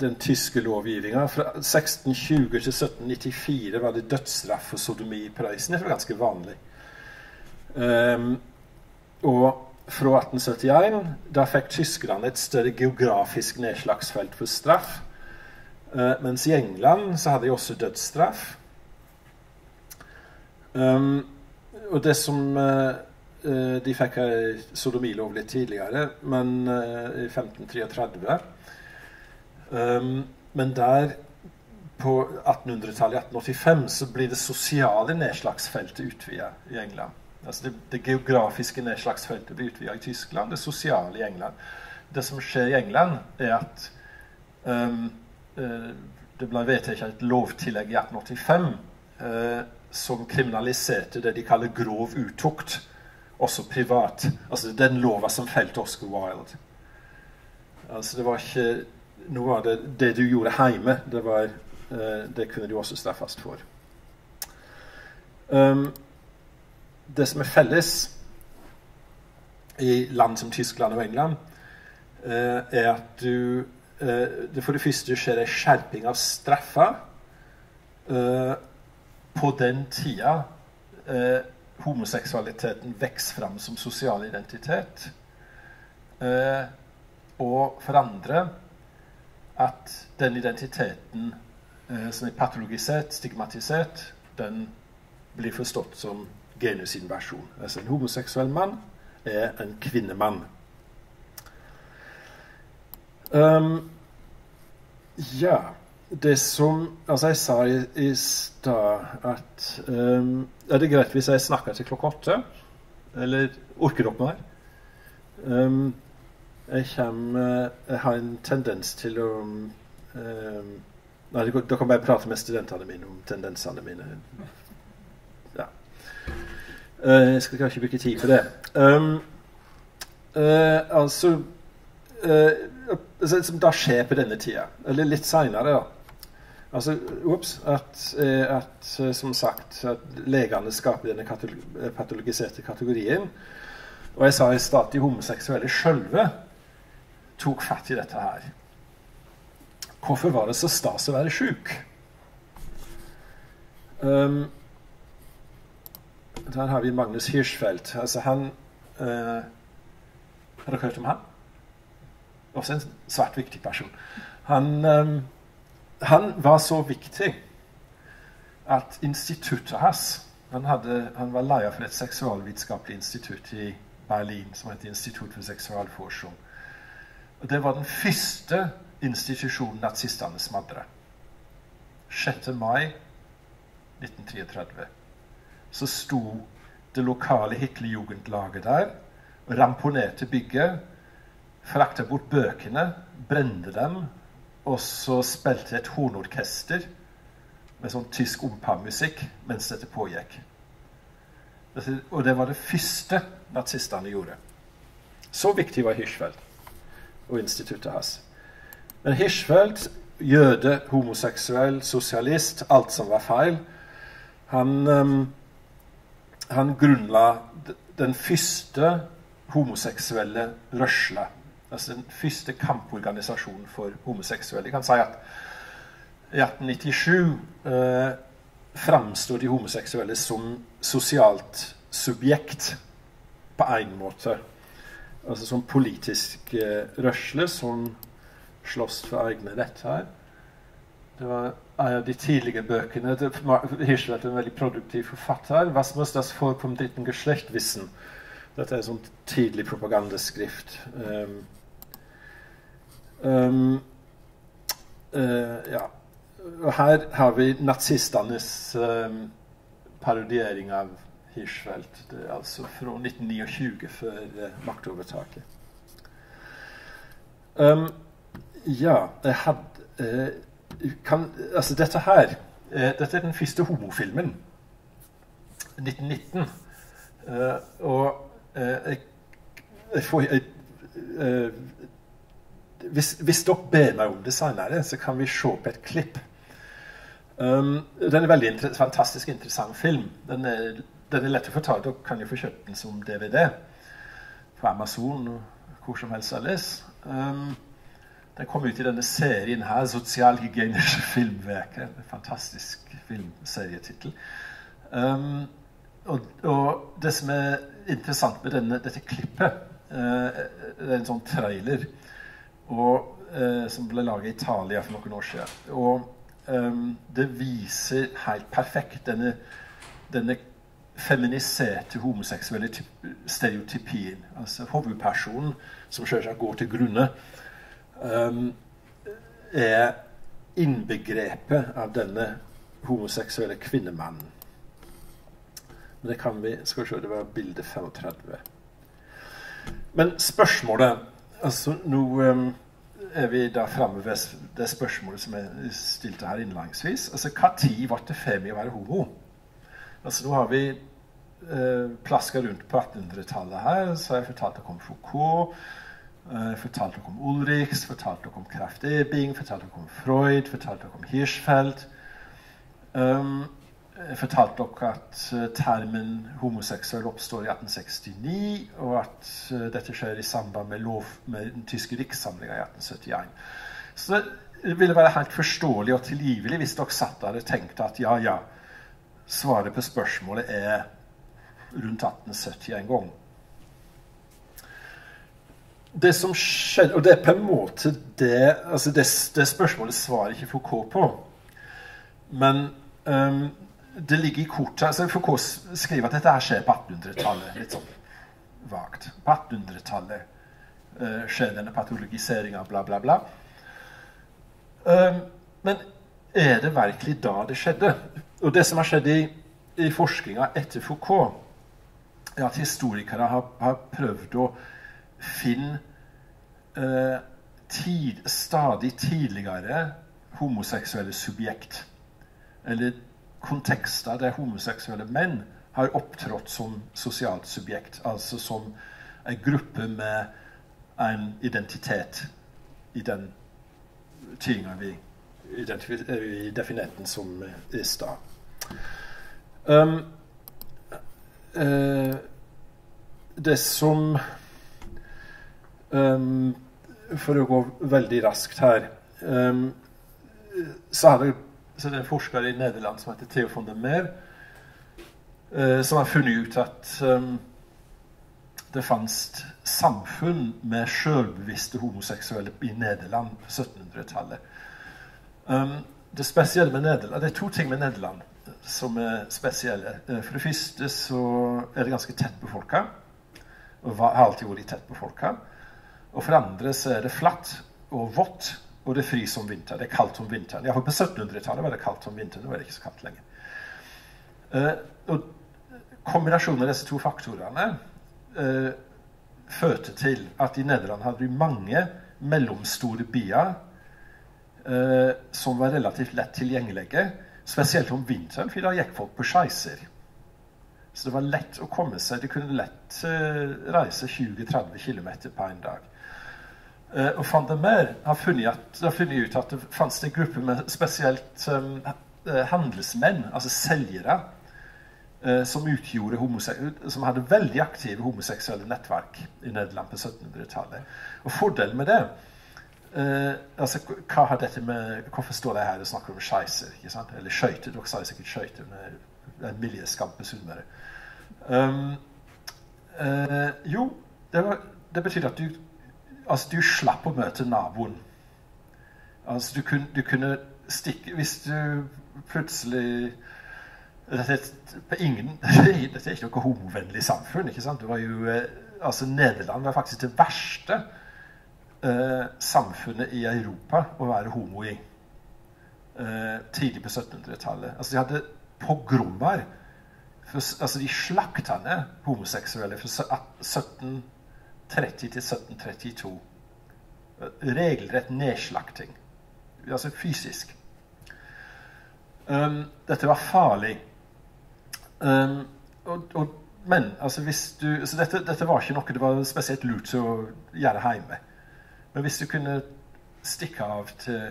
den tyske lovgivninga. Fra 1620 til 1794 var det dødsstraff for sodomi i Prøysen. Det var ganske vanlig. Um, og fra 1871 da fikk tyskerne et større geografisk nedslagsfelt for straff. Uh, mens i England så hadde de også dødsstraff. Um, og det som uh, De fikk sodomilov litt tidligere, men uh, i 1533. Um, men der på 1800-tallet, 1885, så blir det sosiale nedslagsfeltet utvida i England. Altså det, det, geografiske nedslagsfeltet blir utvida i Tyskland, det sosiale i England. Det som skjer i England, er at um, det ble vedtatt et lovtillegg i 1885 uh, som kriminaliserte det de kaller grov utukt, også privat. Altså den lova som felte Oscar Wilde. Altså det var ikke noe av det, det du gjorde hjemme, det, var, uh, det kunne du også straffes for. Um, det som er felles i land som Tyskland og England, eh, er at du eh, det For det første skjer en skjerping av straffa eh, på den tida eh, homoseksualiteten vokser fram som sosial identitet. Eh, og for andre at den identiteten eh, som er patologisert, stigmatisert, den blir forstått som genusinversjon. Altså en homoseksuell mann er en kvinnemann. Um, ja det som Altså, jeg sa i, i stad at um, Er det greit hvis jeg snakker til klokka åtte? Eller orker dere mer? Um, jeg kommer Jeg har en tendens til å um, Nei, da kan bare prate med studentene mine om tendensene mine. Ja. Uh, jeg skal ikke bruke tid på det. Um, uh, altså uh, Som da skjer på denne tida, eller litt seinere, da. Altså, ups, at, at, som sagt at legene skaper denne patologiserte kategorien. Og jeg sa i stad de homoseksuelle sjølve tok fatt i dette her. Hvorfor var det så stas å være sjuk? Um, der har vi Magnus Hirschfeldt. Altså han uh, Har dere hørt om han? Også en svært viktig person. Han, um, han var så viktig at instituttet hans han, hadde, han var leder for et seksualvitenskapelig institutt i Berlin som het Institutt for seksualforskning. Og Det var den første institusjonen nazistene smadret. 6. mai 1933 så sto det lokale Hitlerjugendlaget der ramponerte bygget, frakta bort bøkene, brente dem, og så spilte et hornorkester med sånn tysk ompa-musikk mens dette pågikk. Og det var det første nazistene gjorde. Så viktig var Hirschfeld og instituttet hans. Men Hirschfeld, jøde, homoseksuell, sosialist, alt som var feil, han, um, han grunnla den første homoseksuelle rørsla. Altså den første kamporganisasjonen for homoseksuelle. Jeg kan si at i 1897 eh, framsto de homoseksuelle som sosialt subjekt på én måte. Altså som politisk eh, rørsle som slåss for egne retter. Det var en av de tidlige bøkene. til er en veldig produktiv forfatter. Was muss das vom dritten Geschlecht wissen? Dette er en sånt tidlig propagandaskrift. Um, um, uh, ja. Her har vi nazistenes um, parodiering av Hirschfeldt. Det er altså fra 1929, før uh, maktovertaket. Um, ja, jeg hadde uh, kan, Altså, dette her eh, Dette er den første homofilmen. 1919. Eh, og jeg, jeg får jeg, hvis, hvis, dere ber meg om det senere, så kan vi se på et klipp. Um, den er en veldig inter fantastisk interessant film. Den er, den er lett å få tak Dere kan jo få kjøpt den som DVD på Amazon og hvor som helst ellers. Um, den kom ut i denne serien her, 'Sosialhygieniske filmverker'. En fantastisk filmserietittel. Um, og, og, det som er interessant med denne, dette klippet, uh, det er en sånn trailer og, eh, som ble laget i Italia for noen år siden. Og eh, det viser helt perfekt denne, denne feminiserte homoseksuelle stereotypien. Altså hovedpersonen som selvsagt går til grunne eh, er innbegrepet av denne homoseksuelle kvinnemannen. Men det kan vi Skal vi se, det var bilde 35. Men spørsmålet altså Nå um, er vi da framme ved det spørsmålet som jeg stilte her innlangsvis. Altså, Når ble det femi å være homo? Altså, Nå har vi uh, plaska rundt på 1800-tallet her. Så har jeg fortalt dere om Foucault. Uh, fortalt dere om Ulrichs, fortalt dere om Kraft Ebing, fortalt dere om Freud, fortalt dere om Hirschfeld. Um, jeg fortalte dere at uh, termen homoseksuell oppstår i 1869, og at uh, dette skjer i samband med, lov, med den tyske rikssamlinga i 1871. Så det ville være helt forståelig og tilgivelig hvis dere satt der og tenkte at ja, ja, svaret på spørsmålet er rundt 1870 en gang det som skjedde Og det er på en måte det altså det, det spørsmålet svarer ikke Foucault på. Men um, det ligger i kortet altså Foucault skriver at dette her skjer på 1800-tallet. Litt sånn vagt. På 1800-tallet uh, skjer denne patologiseringa, bla, bla, bla. Um, men er det virkelig da det skjedde? Og det som har skjedd i, i forskninga etter Foucault, er at historikere har, har prøvd å finne uh, tid, stadig tidligere homoseksuelle subjekt. Eller kontekster der homoseksuelle menn har opptrådt som sosialt subjekt. Altså som en gruppe med en identitet i den tinga vi, vi definerte som i stad. Um, uh, det som um, For å gå veldig raskt her um, så, er det, så er en forsker i Nederland som heter Theo von der Meer, uh, som har funnet ut at um, det fantes samfunn med selvbevisste homoseksuelle i Nederland på 1700-tallet. Um, det spesielle med Nederland, det er to ting med Nederland som er spesielle. For det første så er det ganske tett befolka. Og har alltid vært tett befolka. Og for det andre så er det flatt og vått, og det er om vinteren vinter. Det er kaldt om vinteren. Iallfall på 1700-tallet var det kaldt om vinteren. Nå er det ikke så kaldt lenger. Uh, og kombinasjonen av disse to faktorene uh, førte til at i Nederland hadde de mange mellomstore byer uh, som var relativt lett tilgjengelige, spesielt om vinteren, for da gikk folk på skeiser. Så det var lett å komme seg. De kunne lett uh, reise 20-30 km på en dag. Uh, og van der Meer har funnet, har funnet, ut at det fantes en gruppe med spesielt um, handelsmenn, altså selgere, uh, som, som hadde veldig aktive homoseksuelle nettverk i Nederland på 1700-tallet. Og fordelen med det altså, hva har dette med, Hvorfor står de her og snakker om skeiser? Eller skøyter. Dere sa sikkert skøyter. En miljøskam på Sunnmøre. Um, uh, jo, det, var, det, betyr at du Altså, du slapp å møte naboen. Altså, du kunne, du kunne stikke Hvis du plutselig dette, ingen, *laughs* dette er ikke noe homovennlig samfunn. ikke sant? Det var jo, eh, altså Nederland var faktisk det verste eh, samfunnet i Europa å være homo i. Eh, tidlig på 1700-tallet. Altså, de hadde pogromer. For, altså, de slakta ned homoseksuelle fra 17 1730-1732. Eh, regelrett nedslakting. Altså fysisk. Um, dette var farlig. Um, og, og, men altså hvis du altså dette, dette, var ikke noe det var spesielt lurt å gjøre hjemme. Men hvis du kunne stikke av til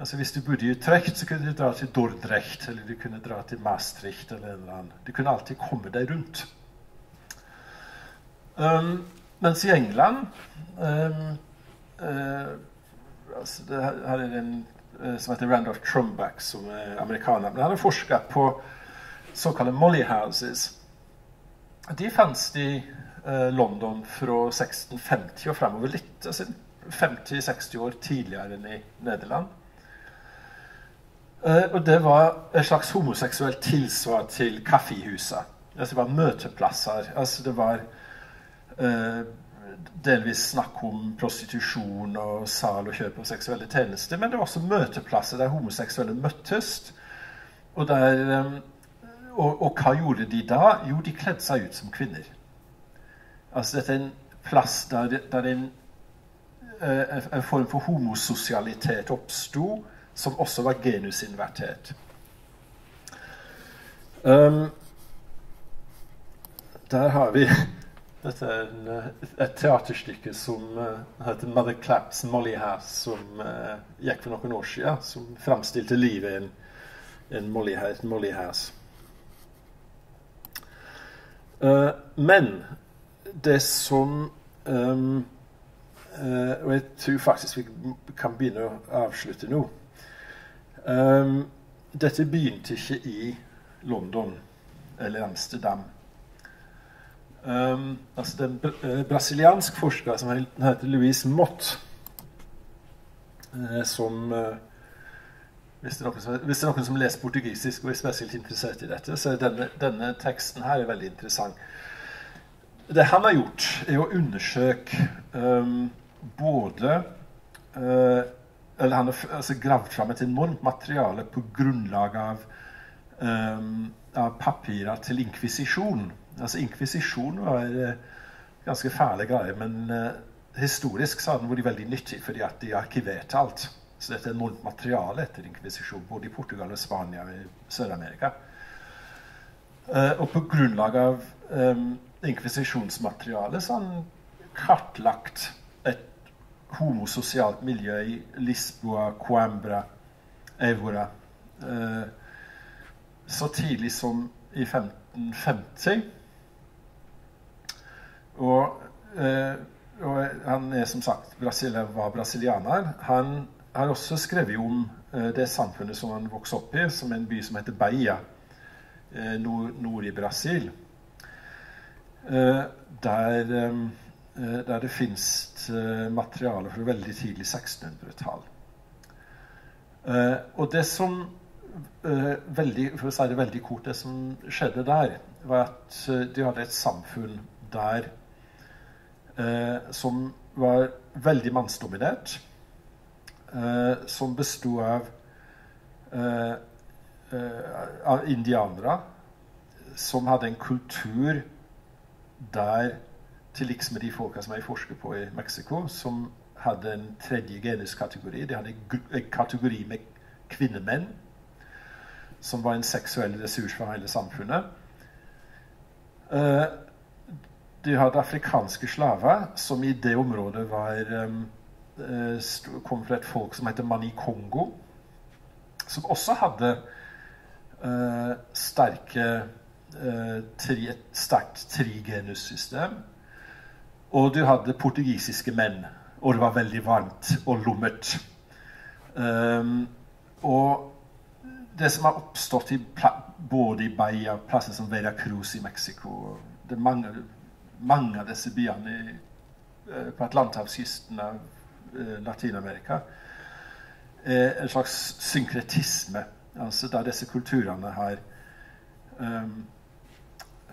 altså Hvis du bodde i Utrecht, så kunne du dra til Dordrecht eller du kunne dra til Maastricht. eller en eller annen. Du kunne alltid komme deg rundt. Um, mens i England um, uh, altså det, Her er en uh, som heter Randolph Trumback, som er amerikaner. Men han har forska på såkalte Molly Houses. De fantes i uh, London fra 1650 og fremover. Litt altså 50-60 år tidligere enn i Nederland. Og det var et slags homoseksuelt tilsvar til kaffehuset. Altså, det var møteplasser. Altså, det var delvis snakk om prostitusjon og sal og kjøp av seksuelle tjenester. Men det var også møteplasser der homoseksuelle møttes. Og, der, um, og, og, hva gjorde de da? Jo, de kledde seg ut som kvinner. Altså dette er en plass der, der en, uh, en form for homososialitet oppsto som også var genusinvertert. Um, der har vi Dette er en, et teaterstykke som uh, heter 'Mother Claps Molly House', som uh, gikk for noen år siden. Som framstilte livet i en, en Molly, et Molly House. Uh, men det som um, Og jeg tror faktisk vi kan begynne å avslutte nå. Um, dette begynte ikke i London eller Amsterdam. Um, altså det er en brasiliansk forsker som heter Louise Mott, uh, som uh, hvis, det som, hvis, det er noen som leser portugisisk og er spesielt interessert i dette, så er denne, denne teksten her er veldig interessant. Det han har gjort, er å undersøke um, både uh, eller han har altså, gravd fram et enormt materiale på grunnlag av, um, av papirer til inkvisisjon. Altså Inkvisisjon var uh, ganske fæle greier, men uh, historisk så har den vært veldig nyttig fordi at de arkiverte alt. Så dette er enormt materiale etter inkvisisjon, både i Portugal og Spania og i Sør-Amerika. Uh, og på grunnlag av um, inkvisisjonsmaterialet så har han kartlagt et homososialt miljø i Lisboa, Coimbra, Evora. Så tidlig som i 1550. Og, uh, og han er som sagt Brasilia, var brasilianer. Han har også skrevet om uh, det samfunnet som han vokste opp i, som er en by som heter Beia, nord, nord, i Brasil. der, der det fins materiale fra veldig tidlig 1600-tall. og det som veldig, For å si det veldig kort, det som skjedde der, var at de hadde et samfunn der som var veldig mannsdominert eh, som besto av, eh, eh, av indianere som hadde en kultur der til liks med de folka som jeg forsker på i Mexico, som hadde en tredje genuskategori. De hadde en kategori med kvinnemenn, som var en seksuell ressurs for hele samfunnet. De hadde afrikanske slaver, som i det området var Eh, kom fra et folk som heter Mani-Kongo, som også hadde uh, sterke uh, tri, et sterkt trigenussystem. Og du hadde portugisiske menn, og det var veldig varmt og lummert. Um, og det som har oppstått i både i Bahia, plasser som Vera Cruz i Mexico det er mange, mange av disse byene i, uh, på atlanterhavskysten av Eh, Latin-Amerika. En slags synkretisme, altså der disse kulturene har, um,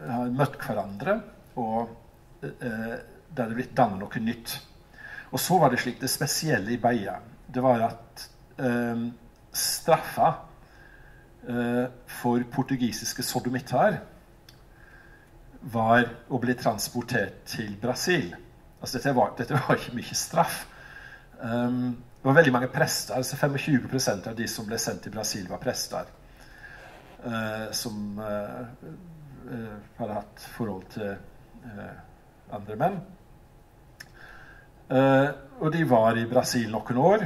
har møtt hverandre, og uh, der det er blitt dannet noe nytt. Og så var det slik det spesielle i Beia det var at um, straffa uh, for portugisiske sodomitter var å bli transportert til Brasil. Altså dette var, dette var ikke mye straff. Um, det var veldig mange prester. altså 25% av de som ble sendt til Brasil, var prester. Uh, som uh, uh, hadde hatt forhold til andre menn. og de var i Brasil noen år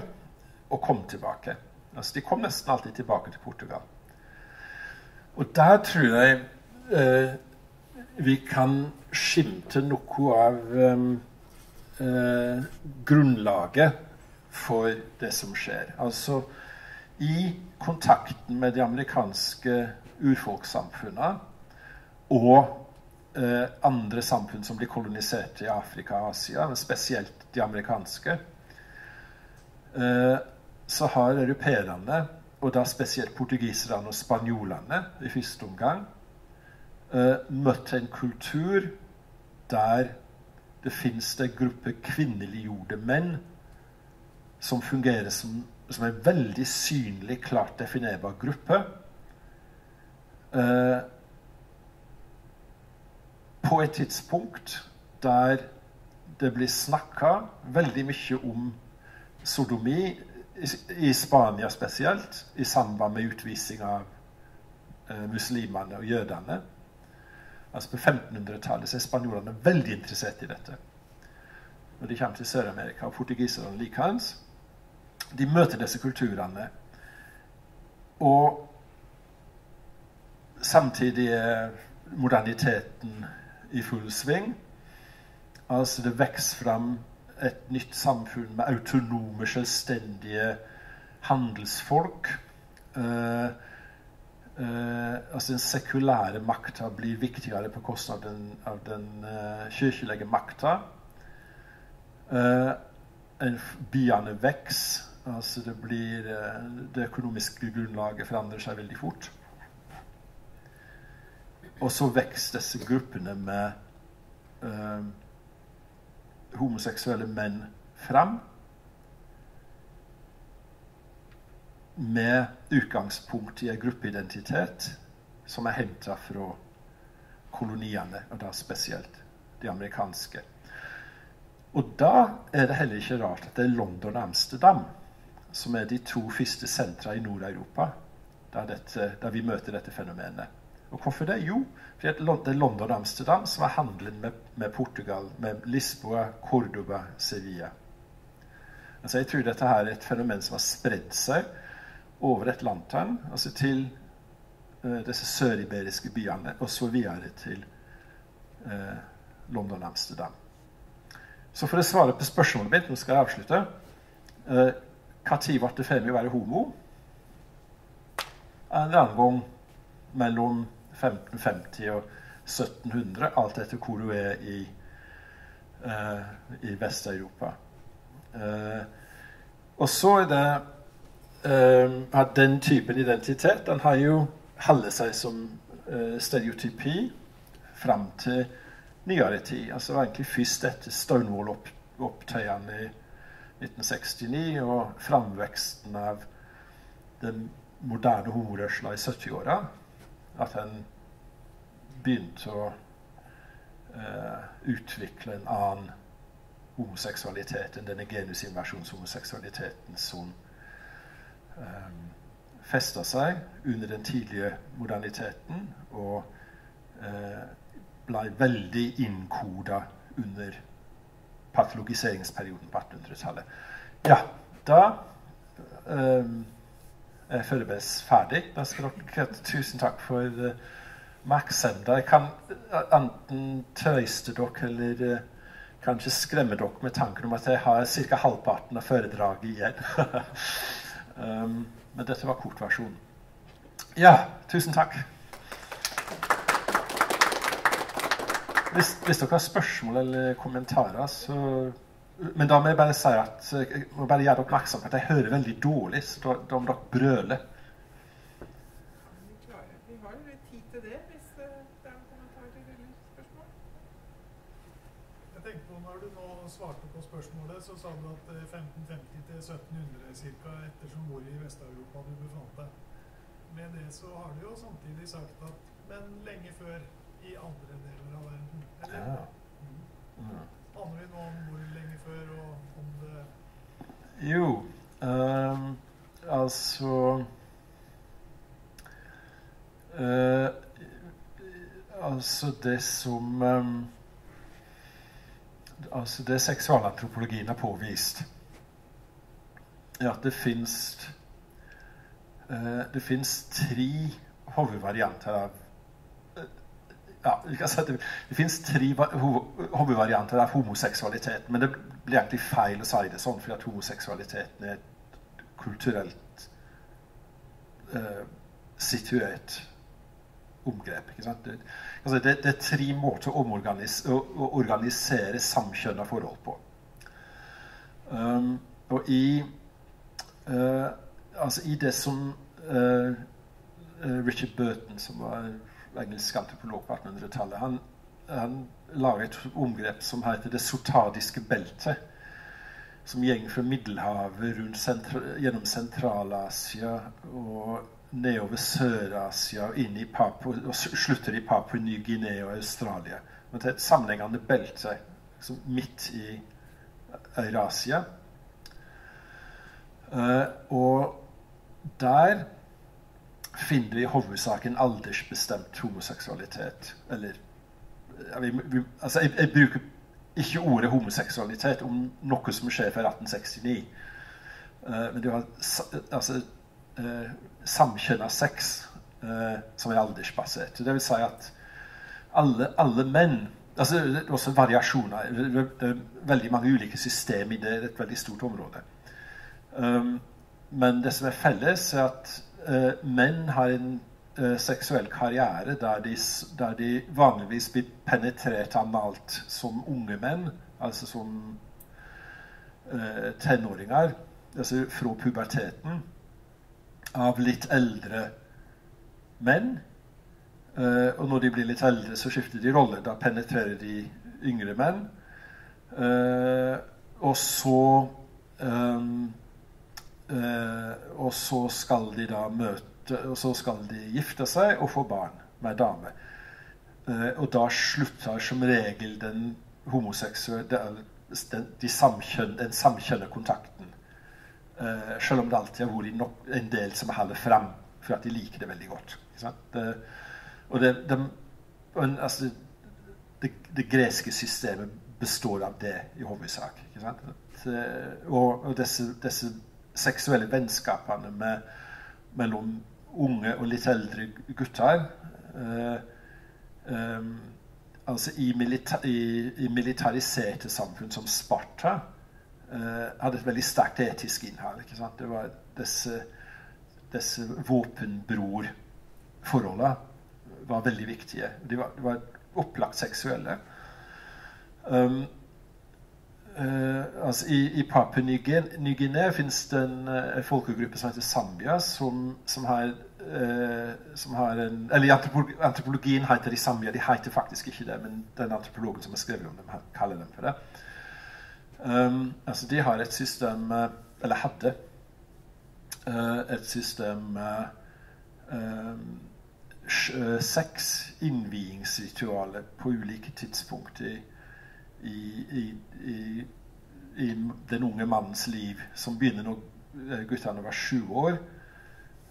og kom tilbake. Altså, de kom nesten alltid tilbake til Portugal. Og der tror jeg vi kan skimte noe av um, eh, grunnlaget for det som skjer. Altså i kontakten med de amerikanske urfolkssamfunnene og eh, andre samfunn som blir kolonisert i Afrika og Asia, men spesielt de amerikanske, eh, så har europeerne, og da spesielt portugiserne og spanjolene i første omgang, møtt en kultur der det fins en gruppe kvinneliggjorde menn som fungerer som, som en veldig synlig, klart definerbar gruppe. Eh, på et tidspunkt der det blir snakka veldig mye om sodomi, i, i Spania spesielt, i samband med utvisning av eh, muslimene og jødene. Altså På 1500-tallet er spanjolene veldig interessert i dette. Når de kommer til Sør-Amerika, og portugiserne likeens. De møter disse kulturene. Og samtidig er moderniteten i full sving. Altså det vokser fram et nytt samfunn med autonome, selvstendige handelsfolk. Uh, altså Den sekulære makta blir viktigere på kostnad av den, av uh, kirkelige makta. Uh, byene vokser. Altså det blir Det økonomiske grunnlaget forandrer seg veldig fort. Og så vokser disse gruppene med homoseksuelle menn fram. Med utgangspunkt i en gruppeidentitet som er henta fra koloniene, og da spesielt de amerikanske. Og da er det heller ikke rart at det er London og Amsterdam som er de to første sentra i Nord-Europa der, der, vi møter dette fenomenet. Og hvorfor det? Jo, fordi det er London og Amsterdam som er handelen med, med Portugal, med Lisboa, Cordoba, Sevilla. Altså jeg tror dette her er et fenomen som har spredd seg over Atlanteren, altså til uh, disse søriberiske byene, og så videre til uh, London og Amsterdam. Så for å svare på spørsmålet mitt, nå skal jeg avslutte Når uh, ble det ferdig å være homo? En eller annen gang mellom 1550 og 1700, alt etter hvor du er i, uh, i Vest-Europa. Uh, og så er det at den typen identitet den har jo holdt seg som stereotypi fram til nyere tid. Altså egentlig først etter Stonewall-opptøyene i 1969 og framveksten av den moderne homorørsla i 70-åra at en begynte å uh, utvikle en annen homoseksualitet enn denne genusinversjonshomoseksualiteten som festa seg under den tidlige moderniteten og uh, ble veldig innkoda under patologiseringsperioden på 1800-tallet. Ja, da um, er Førebes ferdig. Da dere Tusen takk for uh. Jeg kan enten trøste dere eller uh, kanskje skremme dere med tanken om at jeg har ca. halvparten av foredraget igjen. *laughs* um, men dette var kortversjonen. Ja, tusen takk. Hvis, hvis, dere har spørsmål eller kommentarer, så Men da må jeg bare si at jeg må bare gjøre oppmerksom på at jeg hører veldig dårlig, så da, om dere brøle. svarte på spørsmålet, så sa du at 1550 til 1700 ca. ettersom hvor i Vest-Europa du befant deg. Med det så har du jo samtidig sagt at Men lenge før i andre deler av verden. Eller? Ja. Mm. Aner vi noe om hvor lenge før, og om det Jo, um, altså uh, Altså det som um, altså Det seksualantropologien har påvist, er at det fins uh, Det fins tre hovedvarianter av ja, det, det fins tre hovedvarianter av homoseksualitet, men det blir egentlig feil å si det sånn, fordi at homoseksualiteten er et kulturelt eh, situert omgrep. Det, altså det, er tre måter å, å, å organisere samkjønna forhold på. Um, og i, uh, altså i det som uh, Richard Burton, som var engelsk antropolog på 1800-tallet. Han, han lager et omgrep som heter det sotadiske beltet. Som går fra Middelhavet sentra, gjennom Sentral-Asia og nedover Sør-Asia og og slutter i Papua Ny-Guinea og Australia. Men det er et sammenhengende belte midt i Eurasia. Uh, og der finner vi i hovedsak en aldersbestemt homoseksualitet. Eller vi, vi, altså jeg, jeg, bruker ikke ordet homoseksualitet om noe som skjer fra 1869. Uh, men du har altså, uh, samkjønna sex uh, som er aldersbasert. Det vil si at alle, alle menn altså Det er også variasjoner. Det er veldig mange ulike system i det. Det er et veldig stort område. Um, men det som er felles, er at uh, menn har en uh, seksuell karriere der de, der de, vanligvis blir penetrert analt som unge menn, altså som uh, tenåringer, altså fra puberteten, av litt eldre menn. og når de blir litt eldre, så skifter de rolle. Da penetrerer de yngre menn. og så um, og så skal de da møte Og så skal de gifte seg og få barn med ei dame. Eh, og da slutter som regel den homoseksuelle den, de samkjøn, den samkjønne kontakten. Eh, selv om det alltid har vært en del som holder frem for at de liker det veldig godt. Og det, det, altså, det, det, greske systemet består av det i hovedsak. Og, og disse, disse, seksuelle vennskapene med, mellom unge og litt eldre gutter eh, eh, altså i, milita i, i, militariserte samfunn som Sparta eh, hadde et veldig sterkt etisk innhold. Det var disse, disse våpenbrorforholdene var veldig viktige. De var, de var opplagt seksuelle. Um, uh, altså I, i Papua Ny-Guinea fins det en uh, folkegruppe som heter Zambia, som, som har Uh, som har en, eller I antropologien heter de Zambia. De heter faktisk ikke det, men den antropologen som har skrevet om dem, kaller dem for det. Um, altså De har et system Eller hadde uh, et system um, Seks innvigingsritualer på ulike tidspunkt i, i, i, i, den unge mannens liv, som begynner når guttene var sju år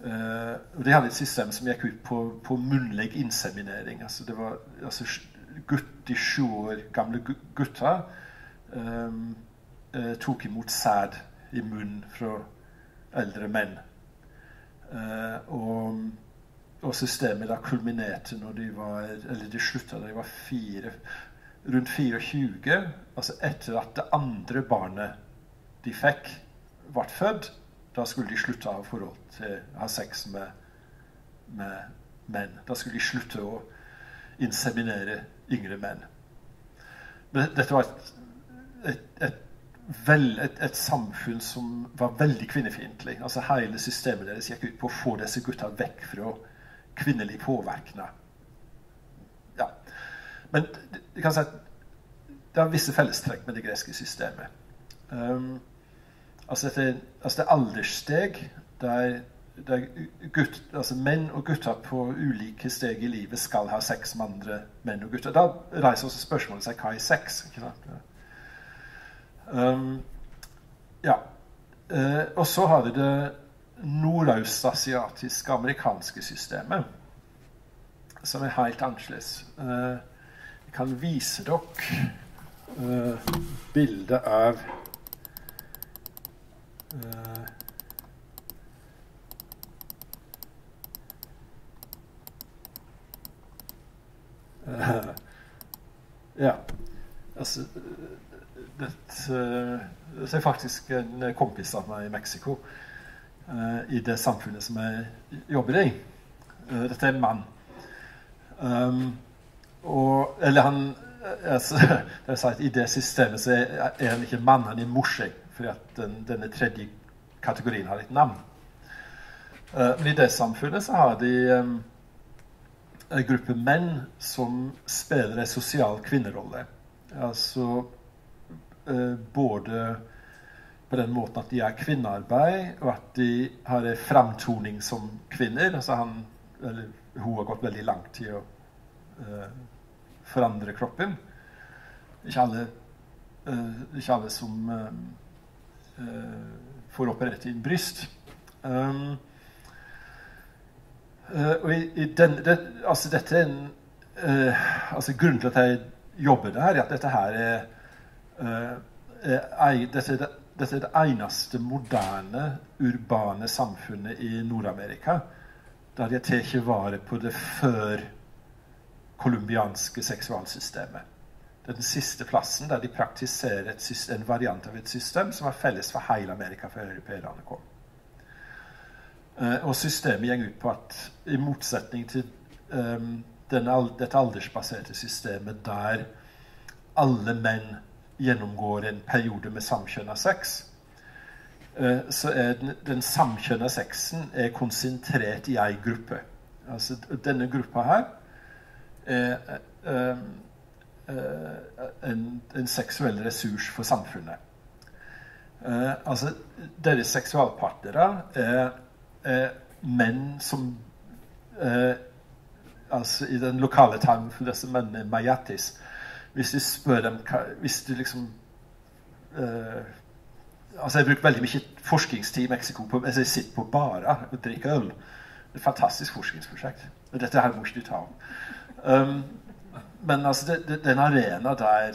Uh, og De hadde et system som gikk ut på, på munnlig inseminering. Altså det var altså, 77 år gamle gutter um, uh, tok imot sæd i munnen fra eldre menn. Uh, og, og, systemet da kulminerte når de var Eller de slutta da de var fire, rundt 24. Altså etter at det andre barnet de fikk, ble født da skulle de slutte å ha forhold til å ha sex med, med, menn. Da skulle de slutte å inseminere yngre menn. Men dette var et, et, et, vel, et samfunn som var veldig kvinnefiendtlig. Altså Hele systemet deres gikk ut på å få disse gutta vekk fra kvinnelig påvirkning. Ja. Men det, kan si at det har visse fellestrekk med det greske systemet. Um, Altså, altså det er alderssteg der, altså menn og gutter på ulike steg i livet skal ha sex med andre menn og gutter. Da reiser også spørsmålet seg hva er sex? Um, ja. Uh, og så har vi det nordøstasiatiske amerikanske systemet, som er helt annerledes. Uh, jeg kan vise dere uh, bildet av Uh, *laughs* ja. Altså Dette, dette er faktisk en kompis av meg i Mexico. Uh, I det samfunnet som jeg jobber i. Uh, dette er en mann. Um, og Eller han altså, *laughs* det sagt, I det systemet så er, han ikke mann, han er morse fordi at den, denne tredje kategorien har et navn. Uh, men i det samfunnet så har de um, en gruppe menn som spiller en sosial kvinnerolle. Altså både på den måten at de er kvinnearbeid, og at de har en framtoning som kvinner. Altså han, eller hun har gått veldig langt i å uh, forandre kroppen. Ikke alle, ikke alle som uh, får operert i bryst. Um, uh, og i, i den, det, altså dette er en uh, altså Grunnen til at jeg jobber der, er at dette her er, uh, er dette, det, dette er det eneste moderne, urbane samfunnet i Nord-Amerika der de tar vare på det før colombianske seksualsystemet. Det er den siste plassen der de praktiserer system, en variant av et system som er felles for hele Amerika før europeerne kom. Uh, og systemet går ut på at i motsetning til um, denne, dette aldersbaserte systemet der alle menn gjennomgår en periode med samkjønna sex, uh, så er den, den samkjønna sexen er konsentrert i ei gruppe. Altså denne gruppa her er um, Eh, en, en, seksuell ressurs for samfunnet. Eh, altså, Deres seksualpartner er, er menn som eh, altså I den lokale termen for disse mennene mayatis. Hvis du spør dem Hvis du liksom eh, altså Jeg bruker veldig mye forskningstid i Mexico på altså jeg sitter på barer og drikker øl. Det er et fantastisk forskningsprosjekt. Og dette her må ikke du ta om. Um, men altså, det, det, er arena der,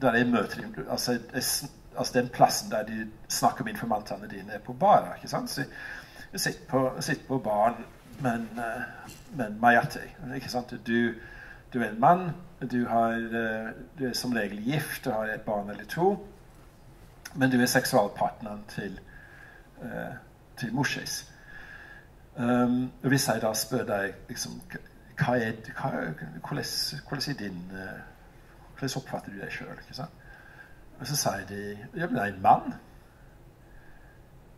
der jeg møter altså, jeg, altså, Den plassen der de snakker med informantene dine, er på barer. ikke sant? Så jeg sitter på, sitter på baren men, uh, men Mayate. Ikke sant? Du, du, er en mann, du, har, uh, du, er som regel gift, du har et barn eller to. Men du er seksualpartneren til, uh, til Moshes. Um, hvis jeg da spør deg liksom, hva er, hva, hvordan, hvordan, er din Hvordan oppfatter du deg sjøl? Og så sier de ja, men jeg er en mann.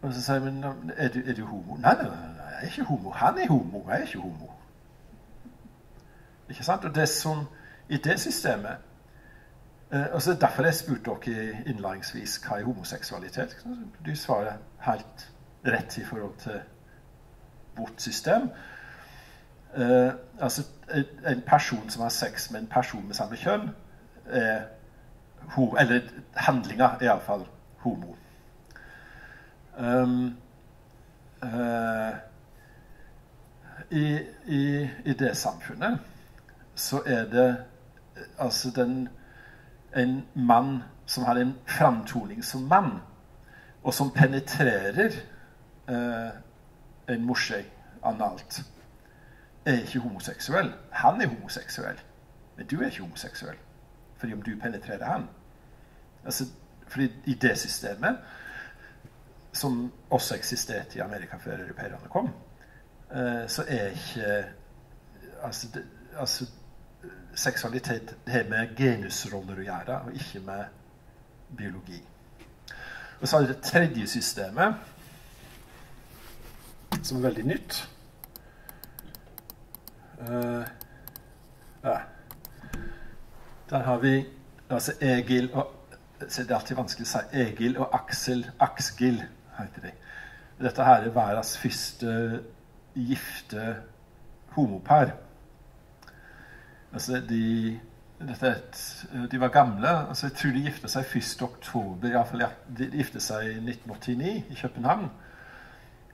Og så sier men er du, er du homo? Nei, nei, nei, jeg er ikke homo. Han er homo. Jeg er ikke homo. Ikke sant? Og det som i det systemet eh, og så er Derfor jeg spurte dere innledningsvis hva er homoseksualitet. Du svarer helt rett i forhold til vårt system. Eh, altså En person som har sex med en person med samme kjønn, er ho, eller handlinga er iallfall homo. Um, uh, i, i, i, det samfunnet så er det altså den en mann som har en framtoning som mann, og som penetrerer uh, en morse analt, er ikke homoseksuell. Han er homoseksuell, men du er ikke homoseksuell fordi om du penetrerer han. Altså, fordi i det systemet som også eksisterte i Amerika før europeerne kom, eh, så er ikke altså, det, altså, seksualitet har med genusroller å gjøre, og ikke med biologi. Og så har vi det tredje systemet, som er veldig nytt. Uh, ja. Der har vi altså Egil og Det er alltid vanskelig å si Egil og Aksel Aksgil heter de. Dette her er verdens første gifte homopar. Altså, de, et, de var gamle. altså Jeg tror de gifta seg 1. oktober. I ja, de gifte seg i 1989 i København.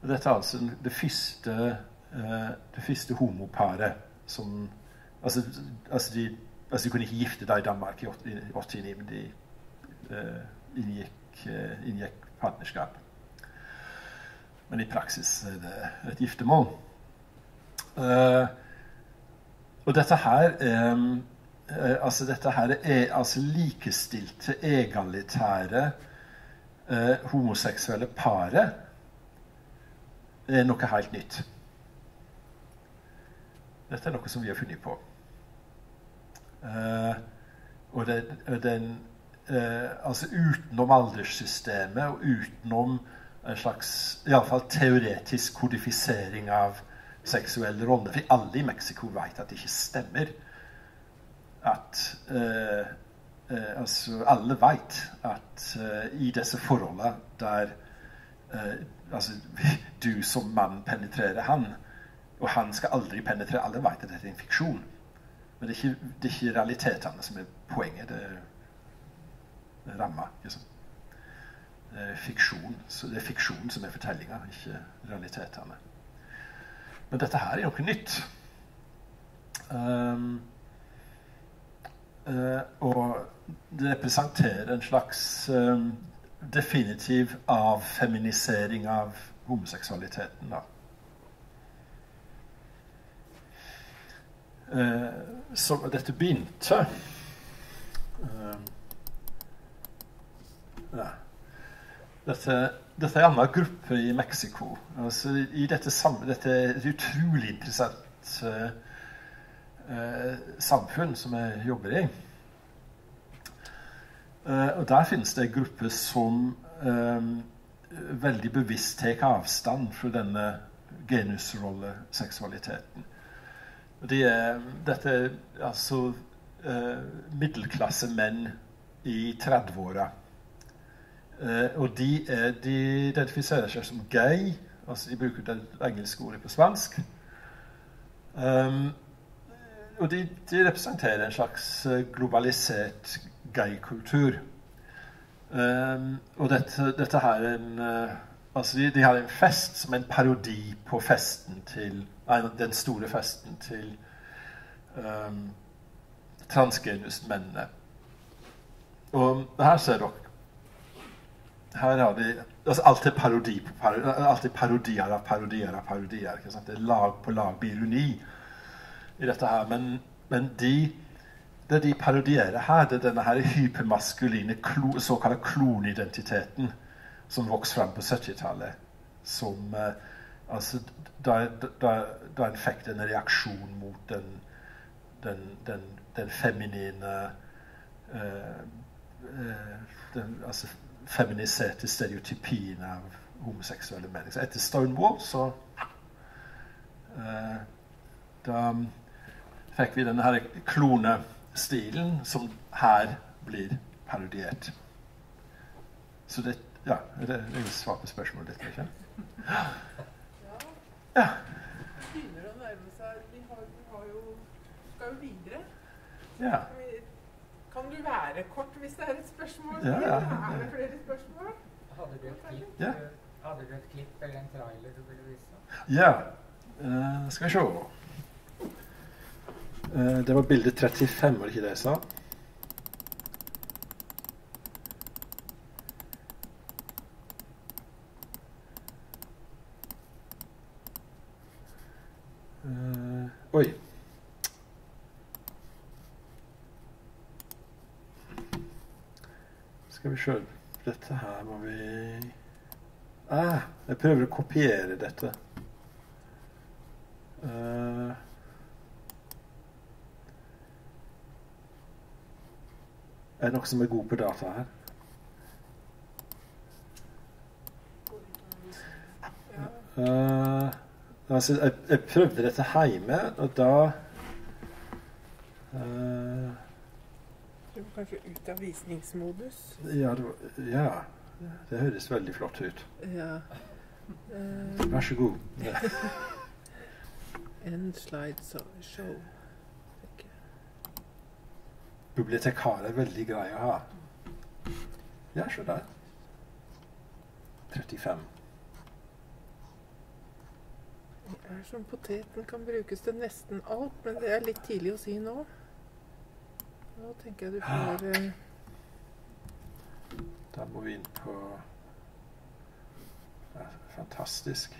Og dette er altså det første, det første homoparet som altså, altså, de, altså, de kunne ikke gifte deg i Danmark i 89, men de uh, inngikk, uh, inngikk partnerskap. Men i praksis er det et giftermål. Uh, og dette her um, altså dette her er altså likestilte, egalitære homoseksuelle paret er noe helt nytt. Dette er noe som vi har funnet på. og den, den, altså utenom alderssystemet og utenom en slags iallfall teoretisk kodifisering av seksuelle roller. For alle i Mexico vet at det ikke stemmer. At uh, uh, altså Alle vet at uh, i disse forholdene der altså, *laughs* du som mann penetrerer han, og han skal aldri penetrere Alle vet at dette er en fiksjon. Men det er ikke, det er ikke realitetene som er poenget. Det er ramma. Liksom fiksjon. Så det er fiksjon som er fortellinga, ikke realitetene. Men dette her er noe nytt. Um, uh, og det representerer en slags um, definitiv avfeminisering av homoseksualiteten. da. Uh, så dette begynte uh, ja. Dette, dette er en annen gruppe i Mexico. Altså, I dette, dette er et utrolig interessant uh, samfunn som jeg jobber i. Og Der finnes det en gruppe som veldig bevisst tar avstand fra denne genusrolleseksualiteten. De er, dette er altså middelklasse menn i 30-åra Eh, og de, er, de identifiserer seg som gay. Altså de bruker det engelske ordet på svensk. Um, og de, de, representerer en slags eh, globalisert gay-kultur. Um, og dette, dette her er en uh, Altså, de, de, har en fest som en parodi på festen til Den store festen til um, transgenusmennene. Og her ser dere Her har vi altså Alt er parodi på parodi, alt er parodier av parodier av parodier. Ikke sant? Det er lag på lag ironi i dette her. Men, men de det de parodierer her, det er denne her hypermaskuline klo, såkalte klonidentiteten som vokste frem på 70-tallet. Som eh, altså, da, da, da en fikk en reaksjon mot den, den, den, den feminine eh, eh, den, altså feminiserte stereotypien av homoseksuelle menn. Etter Stonewall så eh, Da fikk vi denne her klonestilen som her blir parodiert. Så det ja, det er svar på spørsmålet ditt, ikke Ja. ja. begynner å nærme seg Vi har, vi har jo, skal jo videre. Ja. Kan du være kort hvis det er et spørsmål? Ja, ja. Er det flere spørsmål? Hadde du et klipp, ja. hadde du et klipp eller en trailer du ville vise? Ja. Uh, skal vi se. Uh, det var bilde 35, var det ikke det jeg sa? Uh, oi. Skal vi se Dette her må vi ah, Jeg prøver å kopiere dette. Uh, er det noen som er god på data her? Uh, altså, jeg, jeg, prøvde dette hjemme, og da uh, Du kanskje ut av visningsmodus? Ja, det, ja, det høres veldig flott ut. Ja. Uh, Vær så god. *laughs* En slide show. Bibliotekarer er veldig grei å ha. Ja, se der. 35. Det er som poteten kan brukes til nesten alt, men det er litt tidlig å si nå. Nå tenker jeg du får. Da må vi inn på ja, Fantastisk.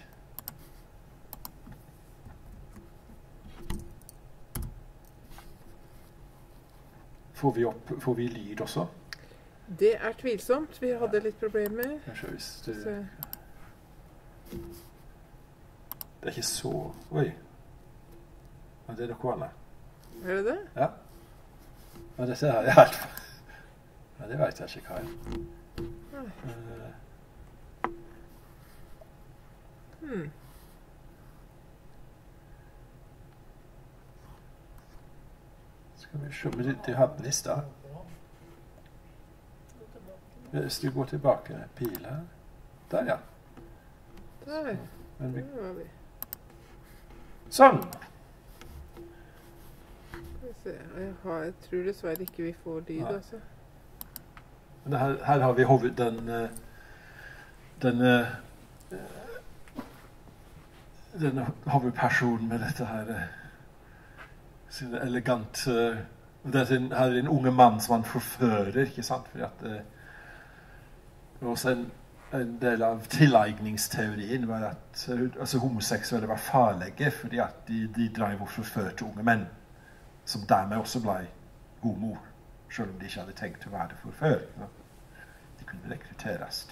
Får vi, opp, får vi lyd også? Det er tvilsomt. Vi hadde litt problemer. Kanskje hvis det, det er ikke så Oi. Ja, det er noe annet. Er det det? Ja. Ja dette er helt Ja, det veit jeg ikke hva er. Hmm. Skal vi se Men de, de hadde den i stad. Hvis du går tilbake pil her Der, ja. Der. Men sånn! Jeg, har, jeg tror dessverre ikke vi får lyd, altså. Men her, her har vi hoved, den eh, Den eh, Den hovedpersonen med dette her eh, sin elegant det er sin, Her er en unge mann som han forfører, ikke sant? Fordi at også en, en del av tilegningsteorien var at altså, homoseksuelle var farlige fordi at de, de drev og forførte unge menn, som dermed også ble homo, selv om de ikke hadde tenkt å være det for før. Ja. De kunne rekrutteres.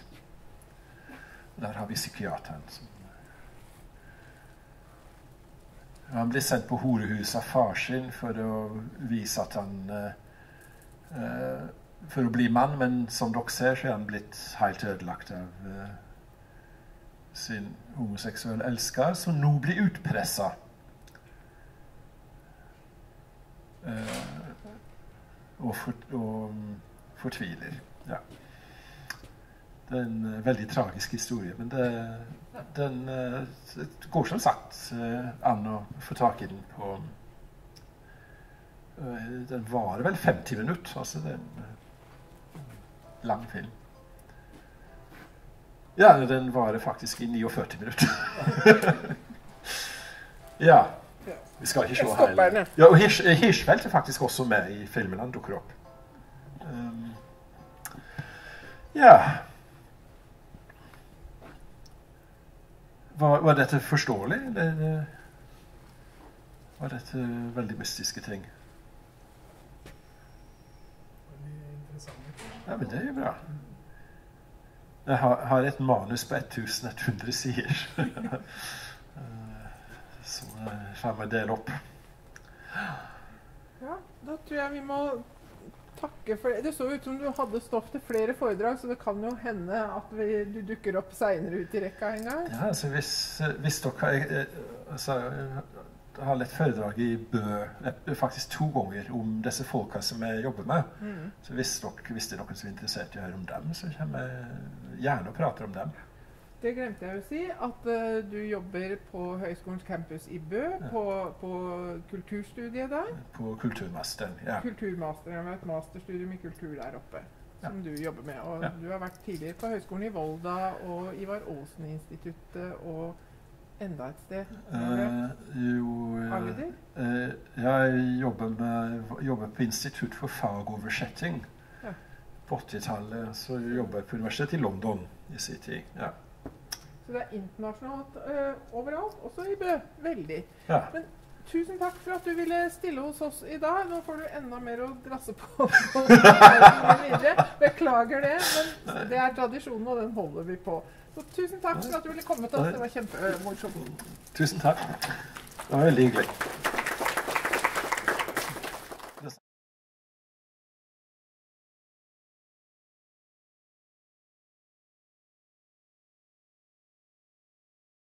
Der har vi psykiateren som Han blir sendt på horehus av far sin for å vise at han uh, uh, For å bli mann, men som dere ser, så er han blitt helt ødelagt av uh, sin homoseksuelle elsker, som nå blir utpressa. Og, for, og um, fortviler. Ja. det er en eh, veldig tragisk historie. Men det, den eh, det går som sagt eh, an å få tak i den på eh, Den varer vel 50 minutter. Altså det er en eh, lang film. Ja, den varer faktisk i 49 minutter. *laughs* ja. Vi skal ikke se hele. Ja, og Hirsch, eh, Hirschfeldt er faktisk også med i filmen. Han dukker opp. Um, ja var, var dette forståelig, eller eh, var dette veldig mystiske ting? Ja, men det er jo bra. Jeg har, har et manus på 1100 sider. *laughs* Eh, Så jeg får meg dele opp. Ja, da tror jeg vi må takke for det. Det så ut som du hadde stoff til flere foredrag, så det kan jo hende at vi, du dukker opp seinere ut i rekka en gang. Ja, altså hvis, hvis dere jeg, jeg, altså, jeg har lett foredrag i Bø eh, faktisk to ganger om disse folka som jeg jobber med. Mm. Så hvis, dere, hvis det er noen som er interessert i å høre om dem, så kommer jeg gjerne og prater om dem. Det glemte jeg å si, at uh, du jobber på Høgskolens campus i Bø, på, på kulturstudiet der. På Kulturmasteren. Ja. Kulturmasteren, med et masterstudium i kultur der oppe. Som du jobber med. Og Ja. du har vært tidligere på Høgskolen i Volda og Ivar Aasen-instituttet og enda et sted. Eh, jo eh, Agder? eh, Jeg jobber, med, jobber på Institutt for fagoversetting. Ja. På 80-tallet så jobber jeg på universitetet i London i sin tid. Ja. Så det er internasjonalt uh, overalt, også i Bø. Veldig. ja. Tusen takk for at du ville stille hos oss i dag. Nå får du enda mer å drasse på. *laughs* Beklager det, men det er tradisjonen, og den holder vi på. Så tusen takk for at du ville komme til oss. Det var kjempemorsomt. Tusen takk. Det var veldig hyggelig.